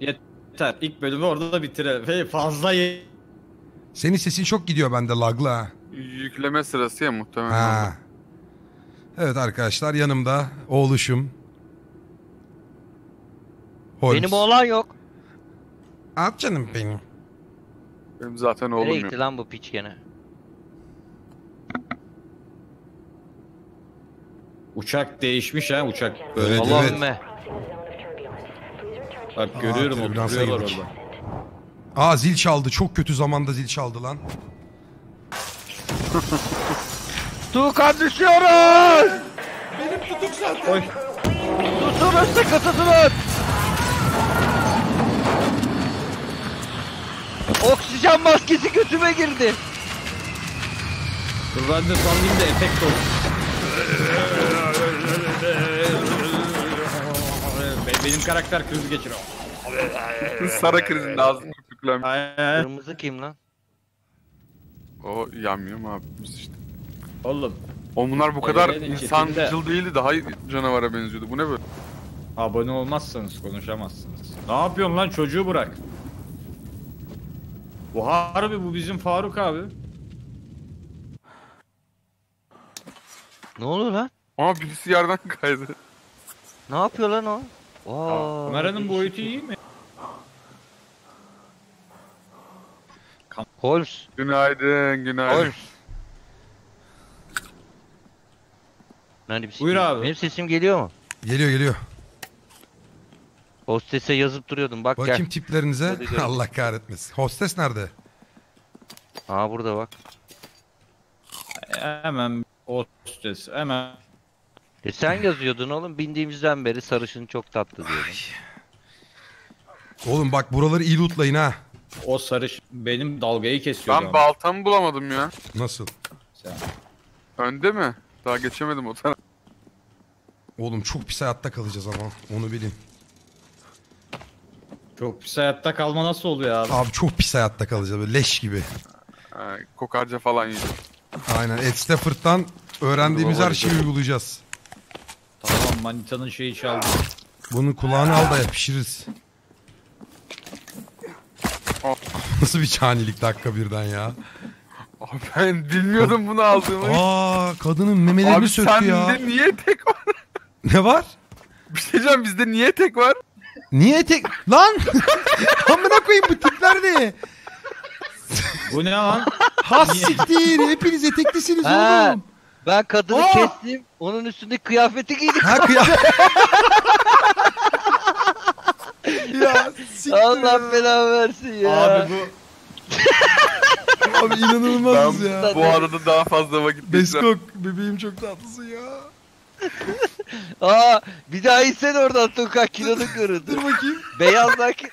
Yeter. İlk bölümü orada da bitirelim. Hey fazla ye... Senin sesin çok gidiyor bende laglı ha. Yükleme sırası ya muhtemelen. Ha. Evet arkadaşlar yanımda oğluşum. Holmes. Benim oğlan yok. At canım benim. Benim zaten Nereye oğlum gitti yok. lan bu piç gene? Uçak değişmiş ha uçak. Evet, Böyle. evet. Allahümme. Bak görüyorum türbülansa oturuyorlar girdik. orada. Aa zil çaldı. Çok kötü zamanda zil çaldı lan. Tuğkan düşüyoruz! Oy. Tutun sıkı tutunun! Oksijen maskesi götüme girdi. Dur ben de sallayayım da efekt olsun. Be- Benim karakter krizi geçiriyor. Sara krizinde ağzını. Ay, Kırmızı kim lan? O yamyam abimiz işte. Oğlum O bunlar bu kadar Evrenin insancıl değildi daha canavara benziyordu. Bu ne böyle? abone olmazsanız konuşamazsınız. Ne yapıyorsun lan çocuğu bırak. Bu harbi bu bizim Faruk abi. Ne oluyor lan? Ama birisi yerden kaydı. Ne yapıyor lan o? Aa, Kameranın boyutu iyi mi? Holmes. Günaydın, günaydın. Holmes. Nerede bir şey? Buyur abi. Benim sesim geliyor mu? Geliyor geliyor. Hostese yazıp duruyordum bak Bakayım gel. tiplerinize. Hadi gel. Allah kahretmesin. Hostes nerede? Aa burada bak. Hemen hostes hemen. E sen yazıyordun oğlum bindiğimizden beri sarışın çok tatlı diyordun. Oğlum bak buraları iyi lootlayın ha. O sarış benim dalgayı kesiyor. Ben baltamı bulamadım ya. Nasıl? Önde mi? Daha geçemedim o tarafa. Oğlum çok pis hayatta kalacağız ama. Onu bilin. Çok pis hayatta kalma nasıl oluyor abi? Abi çok pis hayatta kalacağız. Böyle leş gibi. Ha, kokarca falan yedim. Aynen. Ed Stafford'dan öğrendiğimiz her şeyi uygulayacağız. Manitanın şeyi çaldı. Bunun kulağını al da pişiririz. Oh. Nasıl bir canilik dakika birden ya. Abi ben bilmiyordum bunu aldığımı. Aa kadının memelerini Abi söktü sende ya. niye tek var? Ne var? Bir şey diyeceğim bizde niye tek var? Niye tek... Lan! Amına koyayım bu tipler ne? Bu ne lan? Has siktir. Hepiniz eteklisiniz oğlum. Ben kadını Aa! kestim. Onun üstündeki kıyafeti giydim. Ha kıya... ya siktir. Allah belanı versin ya. abi bu Abi inanılmazız Ben ya. bu arada daha fazla vakit. Beskok bebeğim çok tatlısın ya. Aa bir daha insen oradan Tuğkan kilonu göründü. Dur bakayım. Beyazdaki.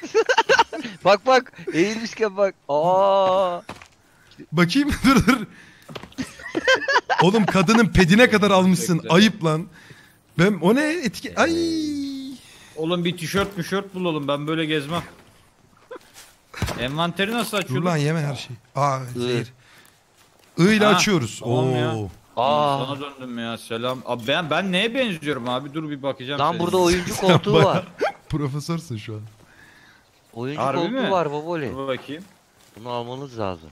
bak bak eğilmişken bak. Aa. Bakayım dur dur. Oğlum kadının pedine kadar almışsın. Bekle. Ayıp lan. Ben o ne etki ay. oğlum bir tişört müşört bulalım ben böyle gezmem. Envanteri nasıl Dur lan yeme her şeyi. Aa zehir. I ile Ha, açıyoruz. tamam ya. Oo. Aa. Sana döndüm ya selam. Abi ben ben neye benziyorum abi? Dur bir bakacağım. Lan senin. burada oyuncu koltuğu var. Profesörsün şu an. Oyuncu Harbi koltuğu mi? var baboli. Dur bakayım. Bunu almanız lazım.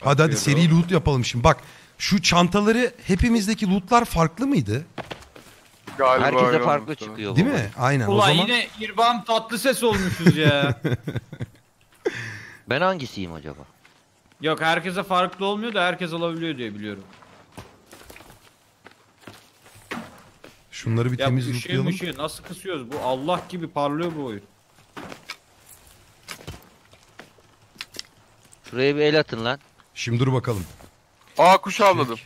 Hadi hadi seri loot yapalım şimdi. Bak şu çantaları hepimizdeki lootlar farklı mıydı? Galiba Herkese öyle farklı olmuş çıkıyor Değil baba. mi? Aynen o Ulan zaman. yine İrban tatlı ses olmuşuz ya. Ben hangisiyim acaba? Yok herkese farklı olmuyor da herkes alabiliyor diye biliyorum. Şunları bir Ya bu temiz ışığı lootlayalım. mışığı nasıl kısıyoruz? Bu Allah gibi parlıyor bu oyun. Şuraya bir el atın lan. Şimdi dur bakalım. Aa kuş avladım.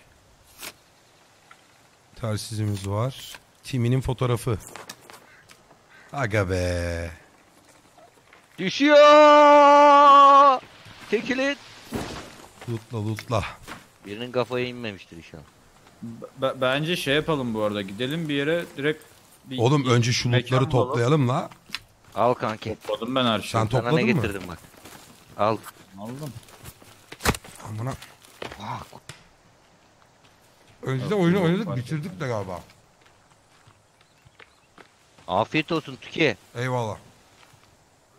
Tersizimiz var. Timmy'nin fotoğrafı. Aga be. Düşüyor. Çekilin. Lootla lootla. Birinin kafaya inmemiştir inşallah. B- bence şey yapalım bu arada. Gidelim bir yere direkt bir Oğlum önce şu lootları toplayalım la. Al kanki. Topladım ben her şeyi. Sen Sana ne topladın mı? getirdim bak. Al. Aldım. Amına. Önceden oyunu oynadık bitirdik de galiba. Afiyet olsun Tüke. Eyvallah.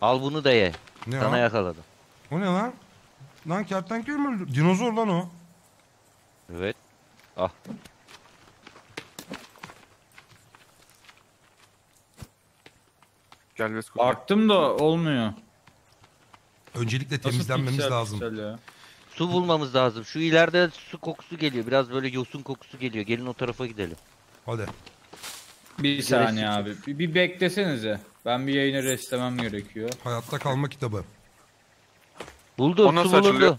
Al bunu da ye. Ne Sana o? yakaladım. O ne lan? Lan kertenkele mi öldü? Dinozor lan o. Evet. Ah. Gel Vesko. Baktım da olmuyor. Öncelikle temizlenmemiz lazım. piksel ya? Su bulmamız lazım. Şu ileride su kokusu geliyor. Biraz böyle yosun kokusu geliyor. Gelin o tarafa gidelim. Hadi. Bir saniye abi. Bir, bir beklesenize. Ben bir yayını restlemem gerekiyor. Hayatta kalma kitabı. Buldum. O Su nasıl bulundu. açılıyor?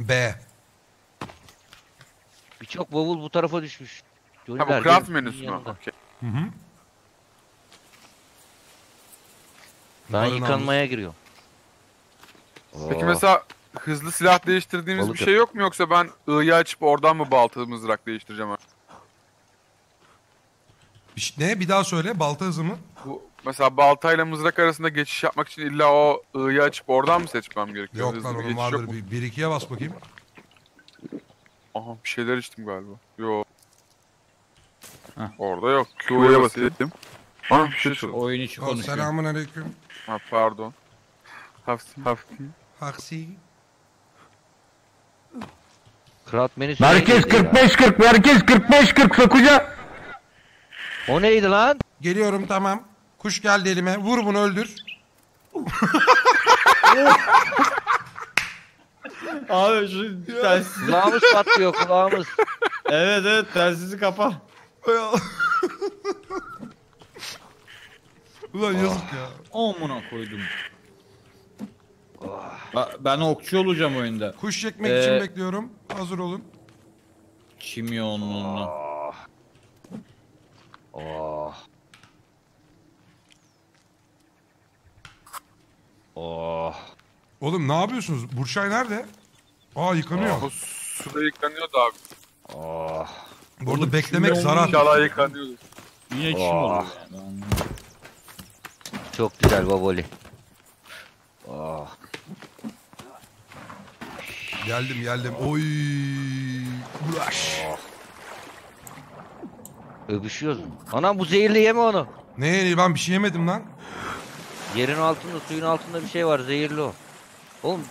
B. Birçok bavul bu tarafa düşmüş. Ha bu Johnny'ler, craft gelin, menüsü mü? yanında. Okey. Hı hı. Ben Barın yıkanmaya giriyorum. Peki mesela hızlı silah değiştirdiğimiz Balık bir şey yok mu yoksa ben I'yı açıp oradan mı balta mızrak değiştireceğim? Bir şey- Ne? Bir daha söyle. Balta hızı mı? Bu mesela baltayla mızrak arasında geçiş yapmak için illa o I'yı açıp oradan mı seçmem gerekiyor? Yok Hızlı lan bir onun geçiş yok vardır. mu? Bir, bir ikiye bas bakayım. Aha bir şeyler içtim galiba. Yo. Heh. Orada yok. Q'ya basayım. Ha bir şey çıktı. Oyun içi konuşuyor. selamun aleyküm. Ha pardon. Hafif hafif. Haksi. Craft menüsü Merkez neydi ya? 45 40 merkez 45 40 sokuca. O neydi lan? Geliyorum tamam. Kuş geldi elime. Vur bunu öldür. Abi şu telsiz. Kulağımız patlıyor kulağımız. evet evet telsizi kapa. Ulan yazık ya. Amına koydum. Ba- Ben okçu olacağım oyunda. Kuş çekmek Ee, için bekliyorum. Hazır olun. Çim yoğunluğunu. Oh. Oh. Oğlum ne yapıyorsunuz? Burçay nerede? Aa yıkanıyor. Bu suda yıkanıyordu abi. Oh. Bu arada Oğlum, beklemek şimdi zarar. İnşallah yıkanıyordu. Yine çim Oh. oluyor yani. Çok güzel baboli. Oh. Geldim geldim. Oy. Ulaş. Öpüşüyoruz. Anam bu zehirli yeme onu. Ne ben bir şey yemedim lan. Yerin altında suyun altında bir şey var zehirli o. Oğlum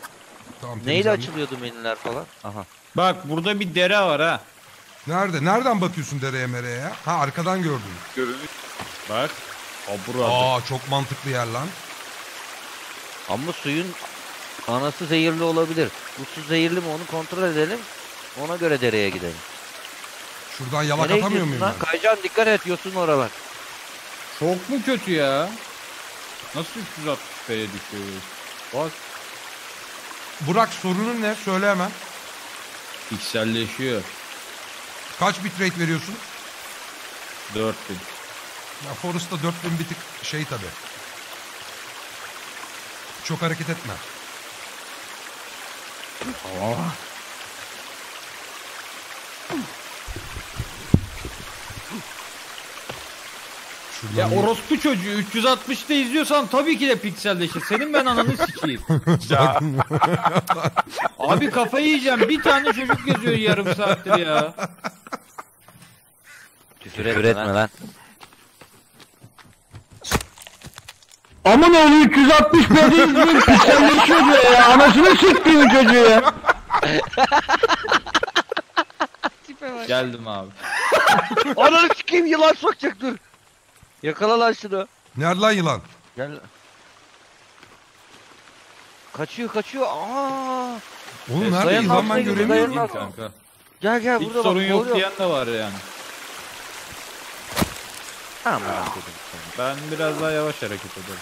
Tamam, neyle açılıyordu menüler falan? Aha. Bak burada bir dere var ha. Nerede? Nereden bakıyorsun dereye mereye ya? Ha arkadan gördüm. Görünüyor. Bak. O burada. Aa çok mantıklı yer lan. Ama suyun anası zehirli olabilir. Su zehirli mi onu kontrol edelim. Ona göre dereye gidelim. Şuradan yalak Nereye atamıyor muyum lan? ben? Kaycan dikkat et yosun oralar. Çok mu kötü ya? Nasıl 360p'ye düşüyor? Bak. Burak sorunun ne? Söyle hemen. Pikselleşiyor. Kaç bitrate veriyorsun? 4000. Ya Forest'ta 4000 bir tık şey tabi. Çok hareket etme. Ya orospu çocuğu 360'da izliyorsan tabii ki de pikselleşir. Senin ben ananı sikeyim. Abi kafayı yiyeceğim. Bir tane çocuk yazıyor yarım saattir ya. Küfür etme, lan. Aman oğlu 360 dediğiniz bir pikselleşiyor diyor ya. Anasını siktiğim çocuğu ya. Geldim abi. Ananı sikeyim yılan sokacak dur. Yakala lan şunu. Nerede lan yılan? Gel. Kaçıyor kaçıyor. Aa! Oğlum E, nerede dayanın yılan altına ben girdi, göremiyorum. İyi kanka. Gel gel Hiç burada sorun bak. yok boğuluyor. diyen de var yani. Tamam merak ettim seni. Ben biraz daha yavaş hareket ederim.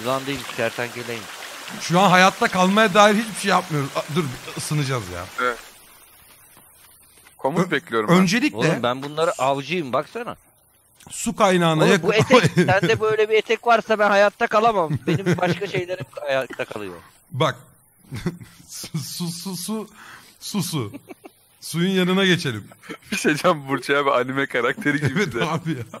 Yılan değilmiş kertenkeleymiş. Şu an hayatta kalmaya dair hiçbir şey yapmıyoruz. Dur ısınacağız ya. Komut Ö- bekliyorum ben. Öncelikle Oğlum ben bunları avcıyım baksana. su kaynağına Oğlum yakın... bu etek sende böyle bir etek varsa ben hayatta kalamam. Benim başka şeylerim hayatta kalıyor. Bak. su su su su su su. Suyun yanına geçelim. Bir şey diyeceğim Burçay abi anime karakteri gibi Evet de. abi ya.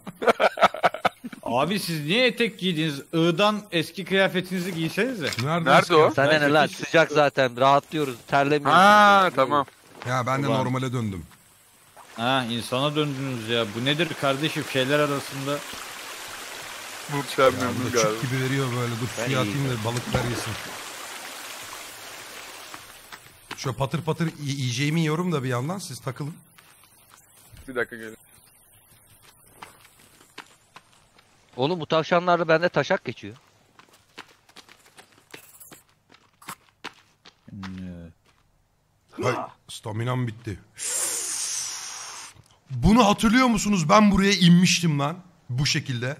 Abi siz niye etek giydiniz? Iğdan eski kıyafetinizi giysenize. Nerede, Nerede eski- o? Sana Ben ne lan sıcak zaten rahatlıyoruz terlemiyoruz. Ha tamam. Ya ben de Ulan. normale döndüm. Ha insana döndünüz ya. Bu nedir kardeşim şeyler arasında? Burçlar Ya memnun galiba. gibi veriyor böyle. Dur Ben suya atayım da balıklar yesin. Şöyle patır patır yiyeceğimi yiyorum da bir yandan siz takılın. Bir dakika gelin. Oğlum bu tavşanlarda bende taşak geçiyor. Ay, staminam bitti. Bunu hatırlıyor musunuz? Ben buraya inmiştim lan. Bu şekilde.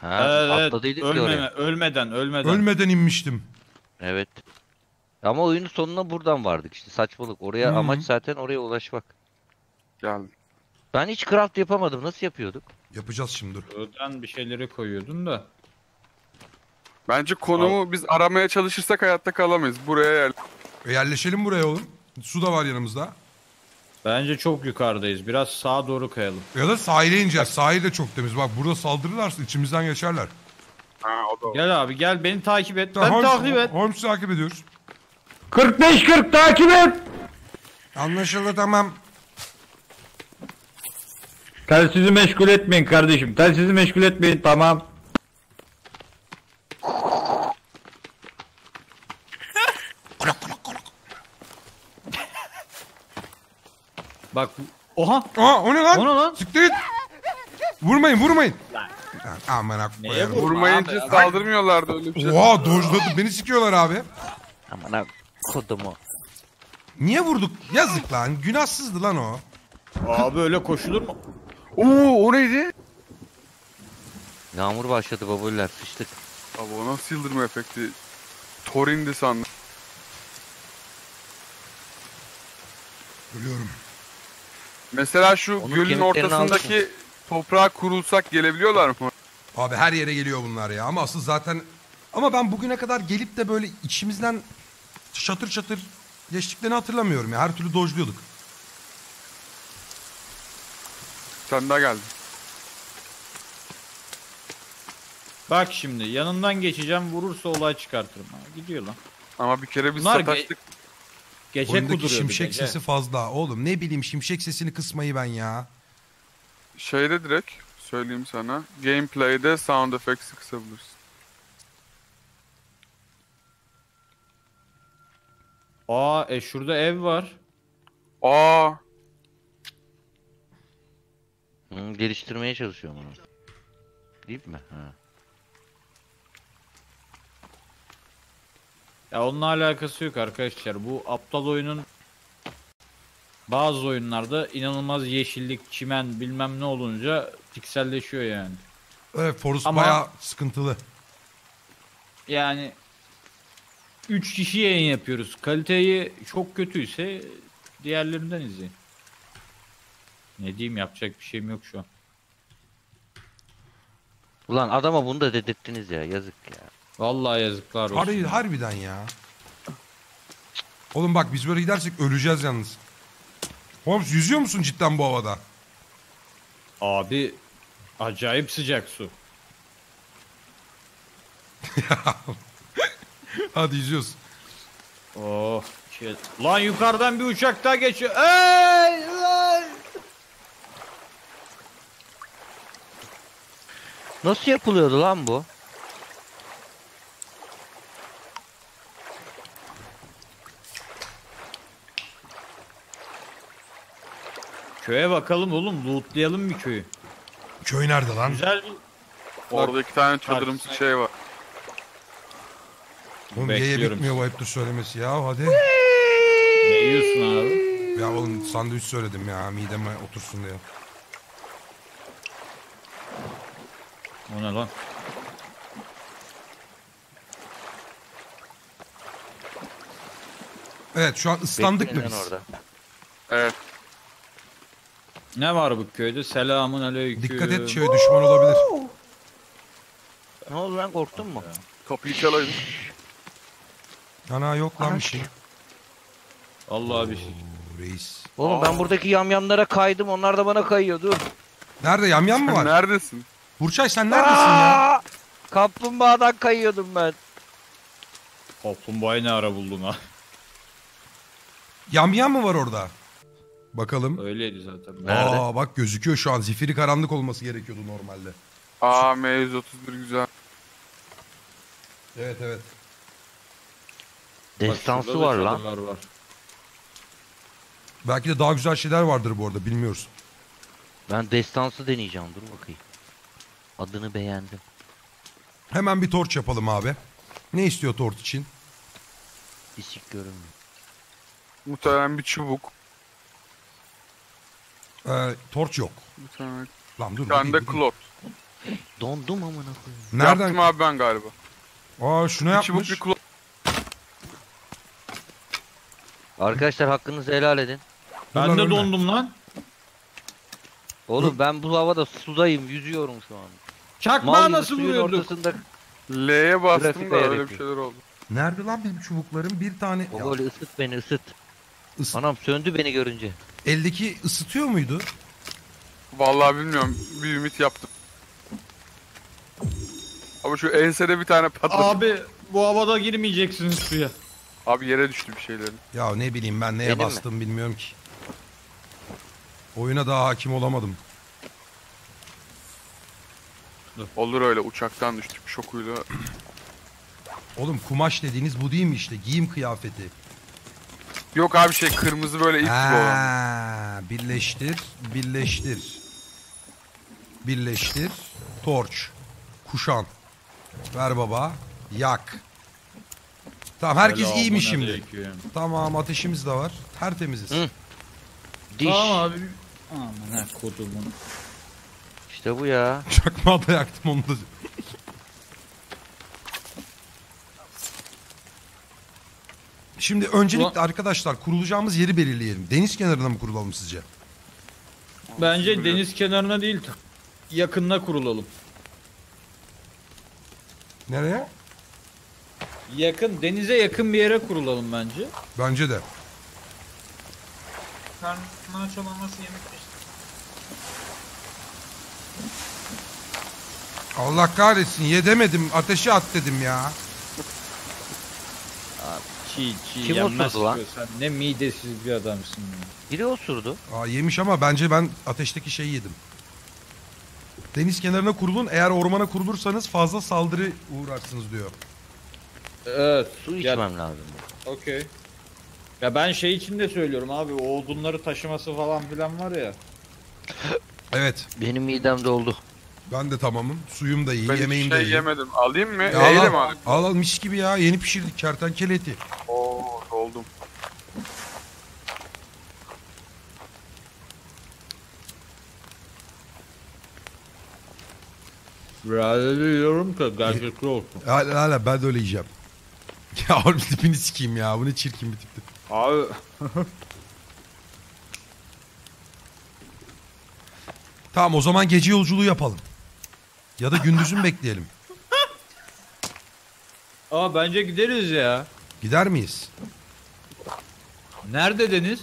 Ha Evet, atladıydık ya ölmeme, oraya. ölmeden ölmeden. Ölmeden inmiştim. Evet. Ama oyunun sonuna buradan vardık işte saçmalık. Oraya Hı. amaç zaten oraya ulaşmak. Geldim. Ben hiç craft yapamadım. Nasıl yapıyorduk? Yapacağız şimdi dur. Öden bir şeyleri koyuyordun da. Bence konumu biz aramaya çalışırsak hayatta kalamayız. Buraya yer. E, yerleşelim buraya oğlum. Su da var yanımızda. Bence çok yukarıdayız. Biraz sağa doğru kayalım. Ya da sahile ineceğiz. Sahil de çok temiz. Bak burada saldırırlarsa içimizden geçerler. Ha o da. Gel abi gel beni takip et. Ben Holmes- takip et. Holmes'u takip ediyoruz. 45-40 takip et. Anlaşıldı tamam. Telsizi meşgul etmeyin kardeşim. Telsizi meşgul etmeyin tamam. Bak. Oha. Aa o ne lan? O ne lan? Siktir git. Vurmayın vurmayın. Aman akbayarım. vur- Vurmayınca saldırmıyorlardı öyle bir şey. Oha dojladı. Beni sikiyorlar abi. Aman ha kodumu. Niye vurduk? Yazık lan. Günahsızdı lan o. Abi öyle koşulur mu? Oo o neydi? Yağmur başladı babuller sıçtık. Abi o nasıl yıldırma efekti? Torindi sandım. Ölüyorum. Mesela şu Onun gölün ortasındaki toprağa kurulsak gelebiliyorlar mı? Abi her yere geliyor bunlar ya. Ama asıl zaten... Ama ben bugüne kadar gelip de böyle içimizden çatır çatır geçtiklerini hatırlamıyorum ya. Her türlü dojluyorduk. Sen daha geldin. Bak şimdi yanından geçeceğim vurursa olay çıkartırım. Ha, gidiyor lan. Ama bir kere biz Bunlar sataştık. Gece Oyundaki kuduruyor şimşek gece. sesi fazla. Oğlum ne bileyim şimşek sesini kısmayı ben ya. Şeyde direkt söyleyeyim sana. Gameplay'de sound effects'i kısabilirsin. Aa e şurada ev var. Aa Hı, geliştirmeye çalışıyorum onu. Değil mi? Ha. Ya onunla alakası yok arkadaşlar. Bu aptal oyunun bazı oyunlarda inanılmaz yeşillik, çimen bilmem ne olunca pikselleşiyor yani. Evet Forest Ama- bayağı sıkıntılı. Yani 3 kişi yayın yapıyoruz. Kaliteyi çok kötüyse diğerlerinden izleyin. Ne diyeyim yapacak bir şeyim yok şu an. Ulan adama bunu da dedirttiniz ya yazık ya. Vallahi yazıklar olsun. Harbi, harbiden ya. Oğlum bak biz böyle gidersek öleceğiz yalnız. Holmes yüzüyor musun cidden bu havada? Abi acayip sıcak su. Hadi yüzüyoruz. Oh. Şey... Lan yukarıdan bir uçak daha geçiyor. Ey! Lan! Nasıl yapılıyordu lan bu? Köye bakalım oğlum. Lootlayalım bir köyü. Köy nerede lan? Güzel bir... orada iki tane çadırımsı şey var. Oğlum yeye Bekliyorum. bitmiyor bu ayıptır söylemesi ya hadi. Ne yiyorsun abi? Ya oğlum sandviç söyledim ya mideme otursun diye. O ne lan? Evet şu an ıslandık mı biz? orada. Evet. Ne var bu köyde? Selamun aleyküm. Dikkat et şöyle düşman olabilir. Ne oldu lan korktun mu? Kapıyı çalaydın. Ana yok lan bir şey. Allah bir şey. Reis. Oğlum ben buradaki yamyamlara kaydım onlar da bana kayıyor dur. Nerede yamyam mı var? Neredesin? Burçay sen neredesin ya? Kaplumbağadan kayıyordum ben. Kaplumbağayı ne ara buldun ha? Yamyam mı var orada? Bakalım. Öyleydi zaten. Nerede? Aa bak gözüküyor şu an. Zifiri karanlık olması gerekiyordu normalde. Aa M131 güzel. Evet evet. Destansı şurada da var lan. Var. Belki de daha güzel şeyler vardır bu arada bilmiyoruz. Ben destansı deneyeceğim dur bakayım. Adını beğendim. Hemen bir torç yapalım abi. Ne istiyor torç için? Bisik görünmüyor. Muhtemelen bir çubuk. Ee, torç yok. Tane, Lan dur. bir tane de klot. Dondum amına koyayım. Nereden? Yaptım abi ben galiba. Aa şunu Bir çubuk yapmış. bir klot. Arkadaşlar hakkınızı helal edin. Ben de ölme. dondum lan. Oğlum ben bu havada sudayım, yüzüyorum şu an. Çakmağı nasıl vuruyorduk? ortasında L'ye bastım Grafik da öyle bir şeyler oldu. Nerede lan benim çubuklarım? Bir tane. o Ya, böyle ısıt beni ısıt. ıs- Anam söndü beni görünce. Eldeki ısıtıyor muydu? Vallahi bilmiyorum. Bir ümit yaptım. Ama şu ensede bir tane patladı. Abi, Abi bu havada girmeyeceksiniz suya. Yere düştü bir şeylerin. Ya ne bileyim ben neye Benim mi? bastım bilmiyorum ki. Oyuna daha hakim olamadım. Olur öyle uçaktan düştük şokuyla. Oğlum kumaş dediğiniz bu değil mi işte? Giyim kıyafeti. Yok abi şey kırmızı böyle ip gibi olan. Birleştir, birleştir. Birleştir. Torç. Kuşan. Ver baba. Yak. Tamam herkes iyi mi amına şimdi? Tamam ateşimiz de var. Tertemiziz. Hı. Diş. Tamam abi. Aman ha kodumun. İşte bu ya. Çakmağı da yaktım onu da. Şimdi öncelikle arkadaşlar kurulacağımız yeri belirleyelim. Deniz kenarına mı kurulalım sizce? Bence deniz kenarına değil yakınına kurulalım. Nereye? Yakın denize yakın bir yere kurulalım bence. Bence de. Karnına aç olan nasıl yemek peşinde? Allah kahretsin yedemedim ateşe at dedim ya. Çiğ çiğ Kim yenmez oturdu lan? Sen ne midesiz bir adamsın ya. Biri osurdu. Aa, yemiş ama bence ben ateşteki şeyi yedim. Deniz kenarına kurulun eğer ormana kurulursanız fazla saldırı uğrarsınız diyor. Evet. Su Ya- içmem lazım. Okey. Ya ben şey için de söylüyorum abi o odunları taşıması falan filan var ya. Evet Benim midem doldu. ben de tamamım suyum da iyi Ben yemeğim hiç de şey iyi. yemedim. Alayım mı? Ya al, Eğilim al, abi. al al mis gibi ya yeni pişirdik kertenkele eti. Oo doldum. Biraz diyorum ki gerçekli olsun. Hala, hala ben de öyle yiyeceğim. Ya harbi tipini sikeyim ya bu ne çirkin bir tipti. Abi Tamam o zaman gece yolculuğu yapalım. Ya da gündüzün bekleyelim. Aa bence gideriz ya. Gider miyiz? Nerede deniz?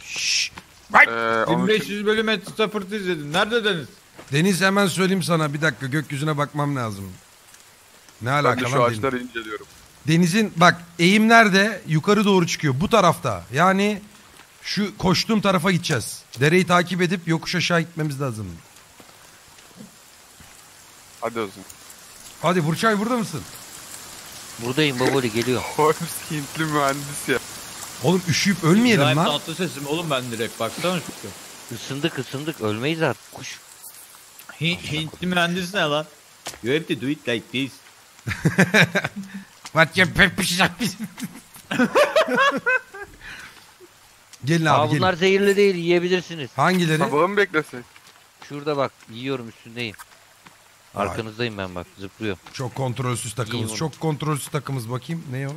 Şşş. Ee, onun için 1500 bölüm et Stafford izledim. Nerede deniz? Deniz hemen söyleyeyim sana bir dakika gökyüzüne bakmam lazım. Ne ben de alaka şu lan deniz? ağaçları inceliyorum. Denizin bak eğim nerede? Yukarı doğru çıkıyor. Bu tarafta. Yani şu koştuğum tarafa gideceğiz. Dereyi takip edip yokuş aşağı gitmemiz lazım. Hadi o zaman. Hadi Burçay burada mısın? Buradayım baboli geliyor. Holmes Hintli mühendis ya. Oğlum üşüyüp ölmeyelim İbrahim lan. tatlı sesim oğlum ben direkt baksana şu. Isındık ısındık ölmeyiz artık kuş. Hint, Hintli mühendis ne lan? You have to do it like this. What you. Gelin abi Aa gelin. bunlar zehirli değil yiyebilirsiniz. Hangileri? Sabaha mı beklesek? Şurada bak yiyorum üstündeyim. Vay. Arkanızdayım ben bak zıplıyor. Çok kontrolsüz takımız. Çok kontrolsüz takımız bakayım. Ne o?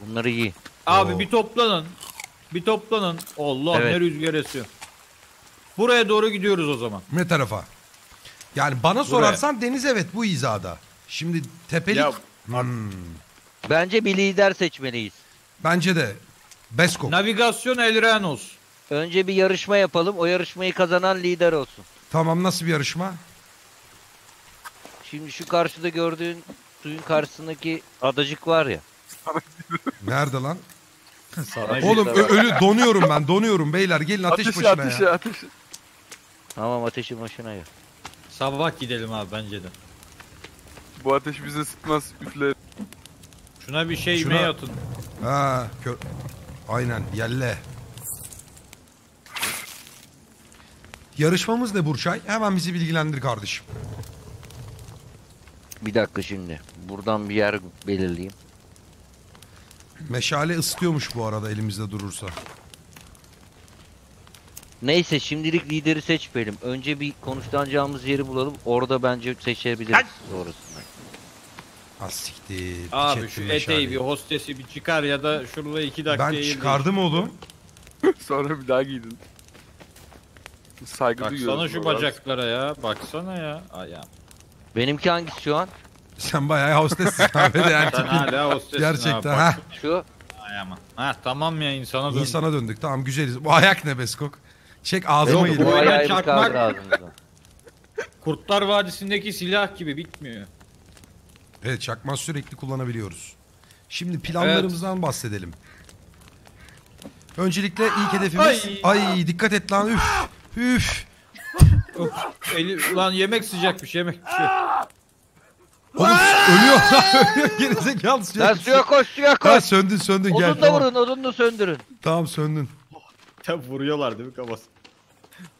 Bunları yiyin. Abi Oo. bir toplanın. Bir toplanın. Allah Evet. ne rüzgar esiyor. Buraya doğru gidiyoruz o zaman. Ne tarafa? Yani bana sorarsan deniz evet bu hizada. Şimdi tepelik Ya Hmm, Bence bir lider seçmeliyiz. bence de Beskok. navigasyon Elren olsun. Önce bir yarışma yapalım. O yarışmayı kazanan lider olsun. Tamam nasıl bir yarışma? Şimdi şu karşıda gördüğün suyun karşısındaki adacık var ya. Nerede lan? Oğlum ölü donuyorum ben donuyorum beyler gelin ateş, Ateşi başına ateşi ya. ateşi. Tamam ateşin başına ya. Sabah gidelim abi bence de. Bu ateş bizi ısıtmaz üfler. Şuna bir şey Şuna- atın. Ha, kör... Aynen yelle. Yarışmamız ne Burçay? Hemen bizi bilgilendir kardeşim. Bir dakika şimdi. Buradan bir yer belirleyeyim. Meşale ısıtıyormuş bu arada elimizde durursa. Neyse şimdilik lideri seçmeyelim. Önce bir konuşlanacağımız yeri bulalım. Orada bence seçebiliriz sonrasında. Az siktir. Abi şu eteği bir hostesi bir çıkar ya da şurada iki dakika Ben çıkardım oğlum. Sonra bir daha giydin. Saygı duyuyorum. Baksana şu arada. bacaklara ya. Baksana ya. Ayağım. Benimki hangisi şu an? Sen bayağı hostessin abi de yani Sen hala hostessin Gerçekten abi. ha. Şu. ayağıma. Ha tamam ya insana dön. İnsana döndük tamam güzeliz. Bu ayak ne Beskok? Çek ağzıma girdi. bu ayağı çakmak-. Kurtlar Vadisi'ndeki silah gibi bitmiyor. Evet çakma sürekli kullanabiliyoruz. Şimdi planlarımızdan bahsedelim. Öncelikle ilk hedefimiz... Ay. Ay. dikkat et lan üf. Üf. Eli, lan yemek sıcakmış yemek bir şey. Oğlum ölüyor. ölüyor gerizekalı suya. Sen suya koş suya Ha, koş. söndün söndün gel Odun da tamam. vurun odun da söndürün. Tamam söndün. Tabi vuruyorlar değil mi kafası?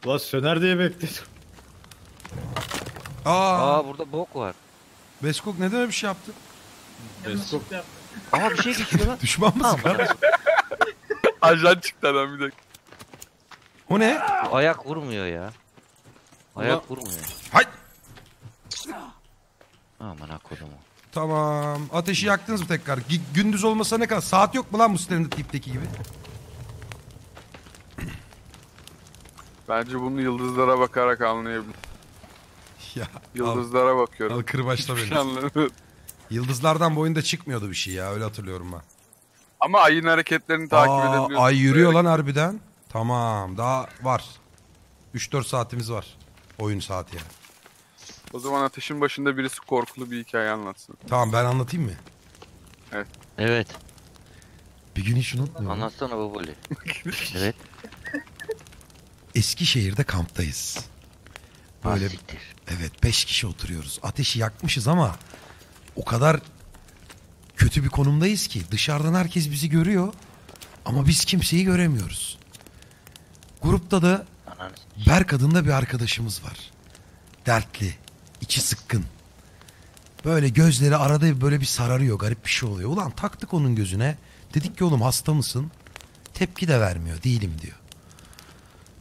Ulan söner diye bekledim. Aa, Aa burada bok var. Beskok neden öyle bir şey yaptı? Yaptım. Aa bir şey geçiyor lan. Düşman mısın kardeşim? Ajan çıktı adam bir dakika. O ne? Ayak vurmuyor ya. Ayak vurmuyor. Hay. Aman akodumu. Tamam. Ateşi yaktınız mı tekrar? Gü- gündüz olmasa ne kadar? Saat yok mu lan bu sitenin tipteki gibi? Bence bunu yıldızlara bakarak anlayabilir. Ya al, Yıldızlara bakıyorum. al kırbaçla beni. Yıldızlardan bu oyunda çıkmıyordu bir şey ya öyle hatırlıyorum ben. Ama ayın hareketlerini takip Aa, edebiliyorsun. ay yürüyor lan harbiden. Tamam daha var. 3-4 saatimiz var. Oyun saati yani. O zaman ateşin başında birisi korkulu bir hikaye anlatsın. Tamam ben anlatayım mı? Evet. Bir gün hiç unutmuyorum. Anlatsana baboli. evet. Eskişehir'de kamptayız. Böyle Böyle. Evet 5 kişi oturuyoruz. Ateşi yakmışız ama o kadar kötü bir konumdayız ki dışarıdan herkes bizi görüyor ama biz kimseyi göremiyoruz. Grupta da Berk adında bir arkadaşımız var. Dertli, içi sıkkın. Böyle gözleri arada böyle bir sararıyor, garip bir şey oluyor. Ulan taktık onun gözüne. Dedik ki oğlum hasta mısın? Tepki de vermiyor, değilim diyor.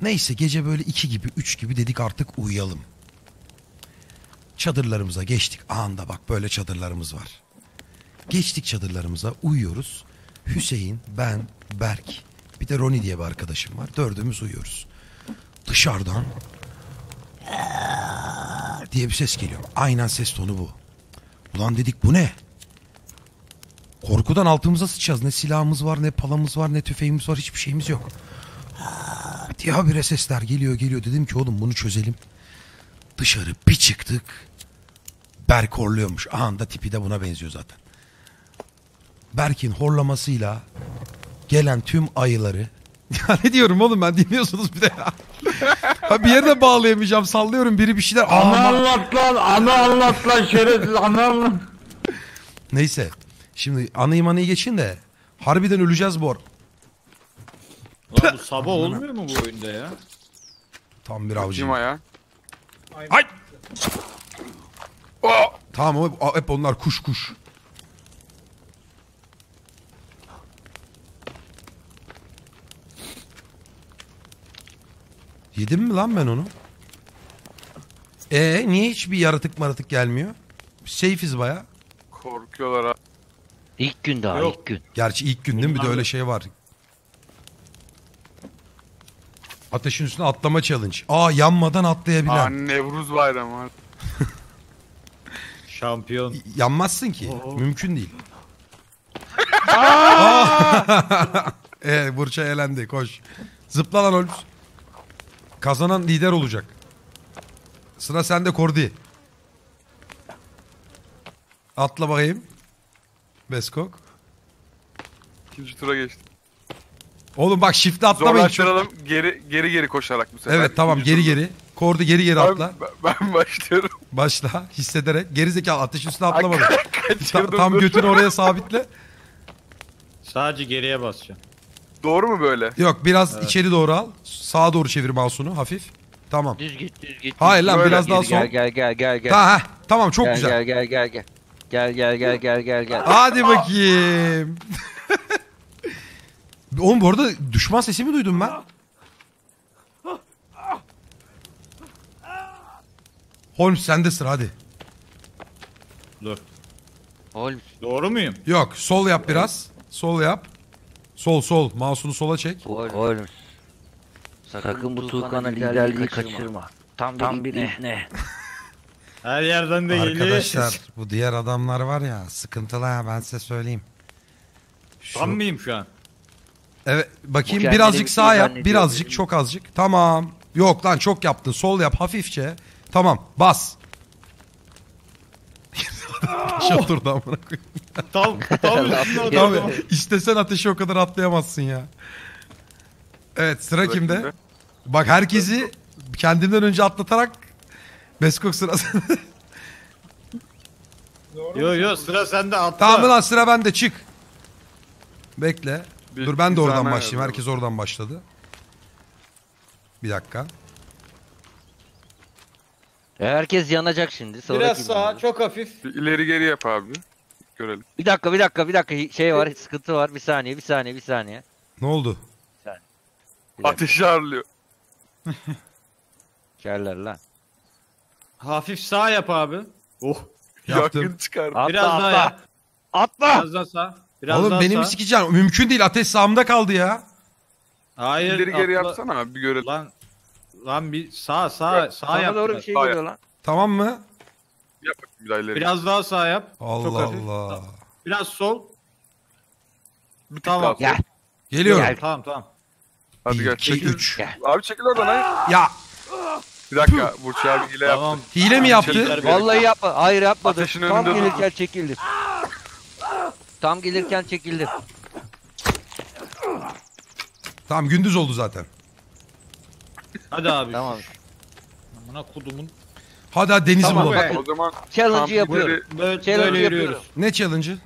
Neyse gece böyle iki gibi, üç gibi dedik artık uyuyalım. Çadırlarımıza geçtik. Anda bak böyle çadırlarımız var. Geçtik çadırlarımıza, uyuyoruz. Hüseyin, ben, Berk, bir de Roni diye bir arkadaşım var. Dördümüz uyuyoruz dışarıdan diye bir ses geliyor. Aynen ses tonu bu. Ulan dedik bu ne? Korkudan altımıza sıçacağız. Ne silahımız var, ne palamız var, ne tüfeğimiz var, hiçbir şeyimiz yok. diye habire sesler geliyor geliyor. Dedim ki oğlum bunu çözelim. Dışarı bir çıktık. Berk horluyormuş. Anda tipi de buna benziyor zaten. Berk'in horlamasıyla gelen tüm ayıları ya ne diyorum oğlum ben dinliyorsunuz bir de ya. ha bir yerine bağlayamayacağım sallıyorum biri bir şeyler. Ana anlat lan, ana anlat lan şerefsiz, ana anlat. Neyse. Şimdi anıyı manıyı geçin de harbiden öleceğiz bu ar- Lan bu sabah olmuyor mu bu oyunda ya? Tam bir Kim avcıyım. Ayağı? Ay! Tamam o- hep onlar kuş kuş. Yedim mi lan ben onu? E niye hiçbir yaratık maratık gelmiyor? Safe'iz baya. Korkuyorlar ha. İlk gün daha Yok. ilk gün. Gerçi ilk gün değil mi? Bir de öyle şey var. Ateşin üstüne atlama challenge. Aa yanmadan atlayabilen. Aa Nevruz bayramı var. Şampiyon. Yanmazsın ki. Mümkün değil. Evet Burça elendi. Koş. Zıpla lan Holmes. Kazanan lider olacak. Sıra sende Kordi. Atla bakayım. Beskok. İkinci tura geçti. Oğlum bak shift'e atlamayın. Zorlaştıralım geri geri geri koşarak bu sefer. Evet tamam geri geri. Kordu geri geri atla. ben, ben başlıyorum. Başla hissederek. Geri zekalı ateş üstüne atlamadı. Ta- tam götünü oraya sabitle. Sadece geriye basacağım. Doğru mu böyle? Yok biraz içeri doğru al. Sağa doğru çevir mouse'unu hafif. Tamam. Düz git düz git. Hayır lan, git. biraz Gel, daha gel, sol. Gel gel gel gel. Ha, heh, tamam çok gel, güzel. Gel gel gel gel. Gel gel gel gel gel gel. Hadi bakayım. Oğlum bu arada düşman sesi mi duydum ben? Holmes sende sıra hadi. Dur. Holmes. Doğru muyum? Yok sol yap biraz. Sol yap. Sol sol. Mouse'unu sola çek. Holmes. Sakın bu Tuğkan'a liderliği kaçırma. Tam, Tam bir ne? Her yerden de geliyor. Arkadaşlar bu diğer adamlar var ya sıkıntılı ha ben size söyleyeyim. Şu- Tam mıyım şu an? Evet bakayım Bu kendini birazcık bir sağ yap. Birazcık çok azıcık. Tamam. Yok lan çok yaptın. Sol yap hafifçe. Tamam bas. Ateş oturdu amına koyayım. Tam tam üstüne Tabii. İstesen ateşi o kadar atlayamazsın ya. Evet sıra kimde? kimde? Bak herkesi kendimden önce atlatarak Beskok sırası. Yo yo sıra sende atla. tamam lan sıra bende çık. Bekle. Bir- Dur ben de bir oradan saniye başlayayım. yazalım. Herkes oradan başladı. Bir dakika. Herkes yanacak şimdi. Sonra Biraz kim sağ yanacak? çok hafif. Bir ileri geri yap abi. Görelim. Bir dakika bir dakika bir dakika şey var sıkıntı var bir saniye bir saniye bir saniye. Ne oldu? Bir dakika. Ateşi ağırlıyor. Geller lan. Hafif sağ yap abi. Oh. Yaptım. Yakın çıkar. Atla Biraz atla. daha yap. Atla. Biraz daha sağ. Biraz Oğlum daha benim sağ. sikeceğim. Mümkün değil. Ateş sağımda kaldı ya. Hayır. İleri geri atla. yapsana abi bir görelim. Lan lan bir sağ sağ sağ Sana yap. doğru bir şey Sağ geliyor lan. Tamam mı? Yap bakayım bir daha ileri. Biraz daha sağ yap. Çok Allah hafif. Allah. Biraz sol. Bir Tamam. daha. Gel. Geliyorum. Gel. Tamam tamam. Hadi Bir, gel. iki, Çekil. üç. Gel. Abi çekil oradan ay. Ya Bir dakika. Burç abi hile Tamam. yaptı. hile mi yaptı? Çekil. Vallahi yapma. Hayır yapmadı. Ateşin Tam önünde gelirken çekildi. Tam gelirken çekildi. Tamam gündüz oldu zaten. Hadi abi. Tamam. Amına kudumun. Hadi hadi denizi Tamam bulalım. be. O zaman Challenge'ı Tam yapıyorum. Böyle, Challenge böyle yapıyorum. yürüyoruz. Ne challenge'ı?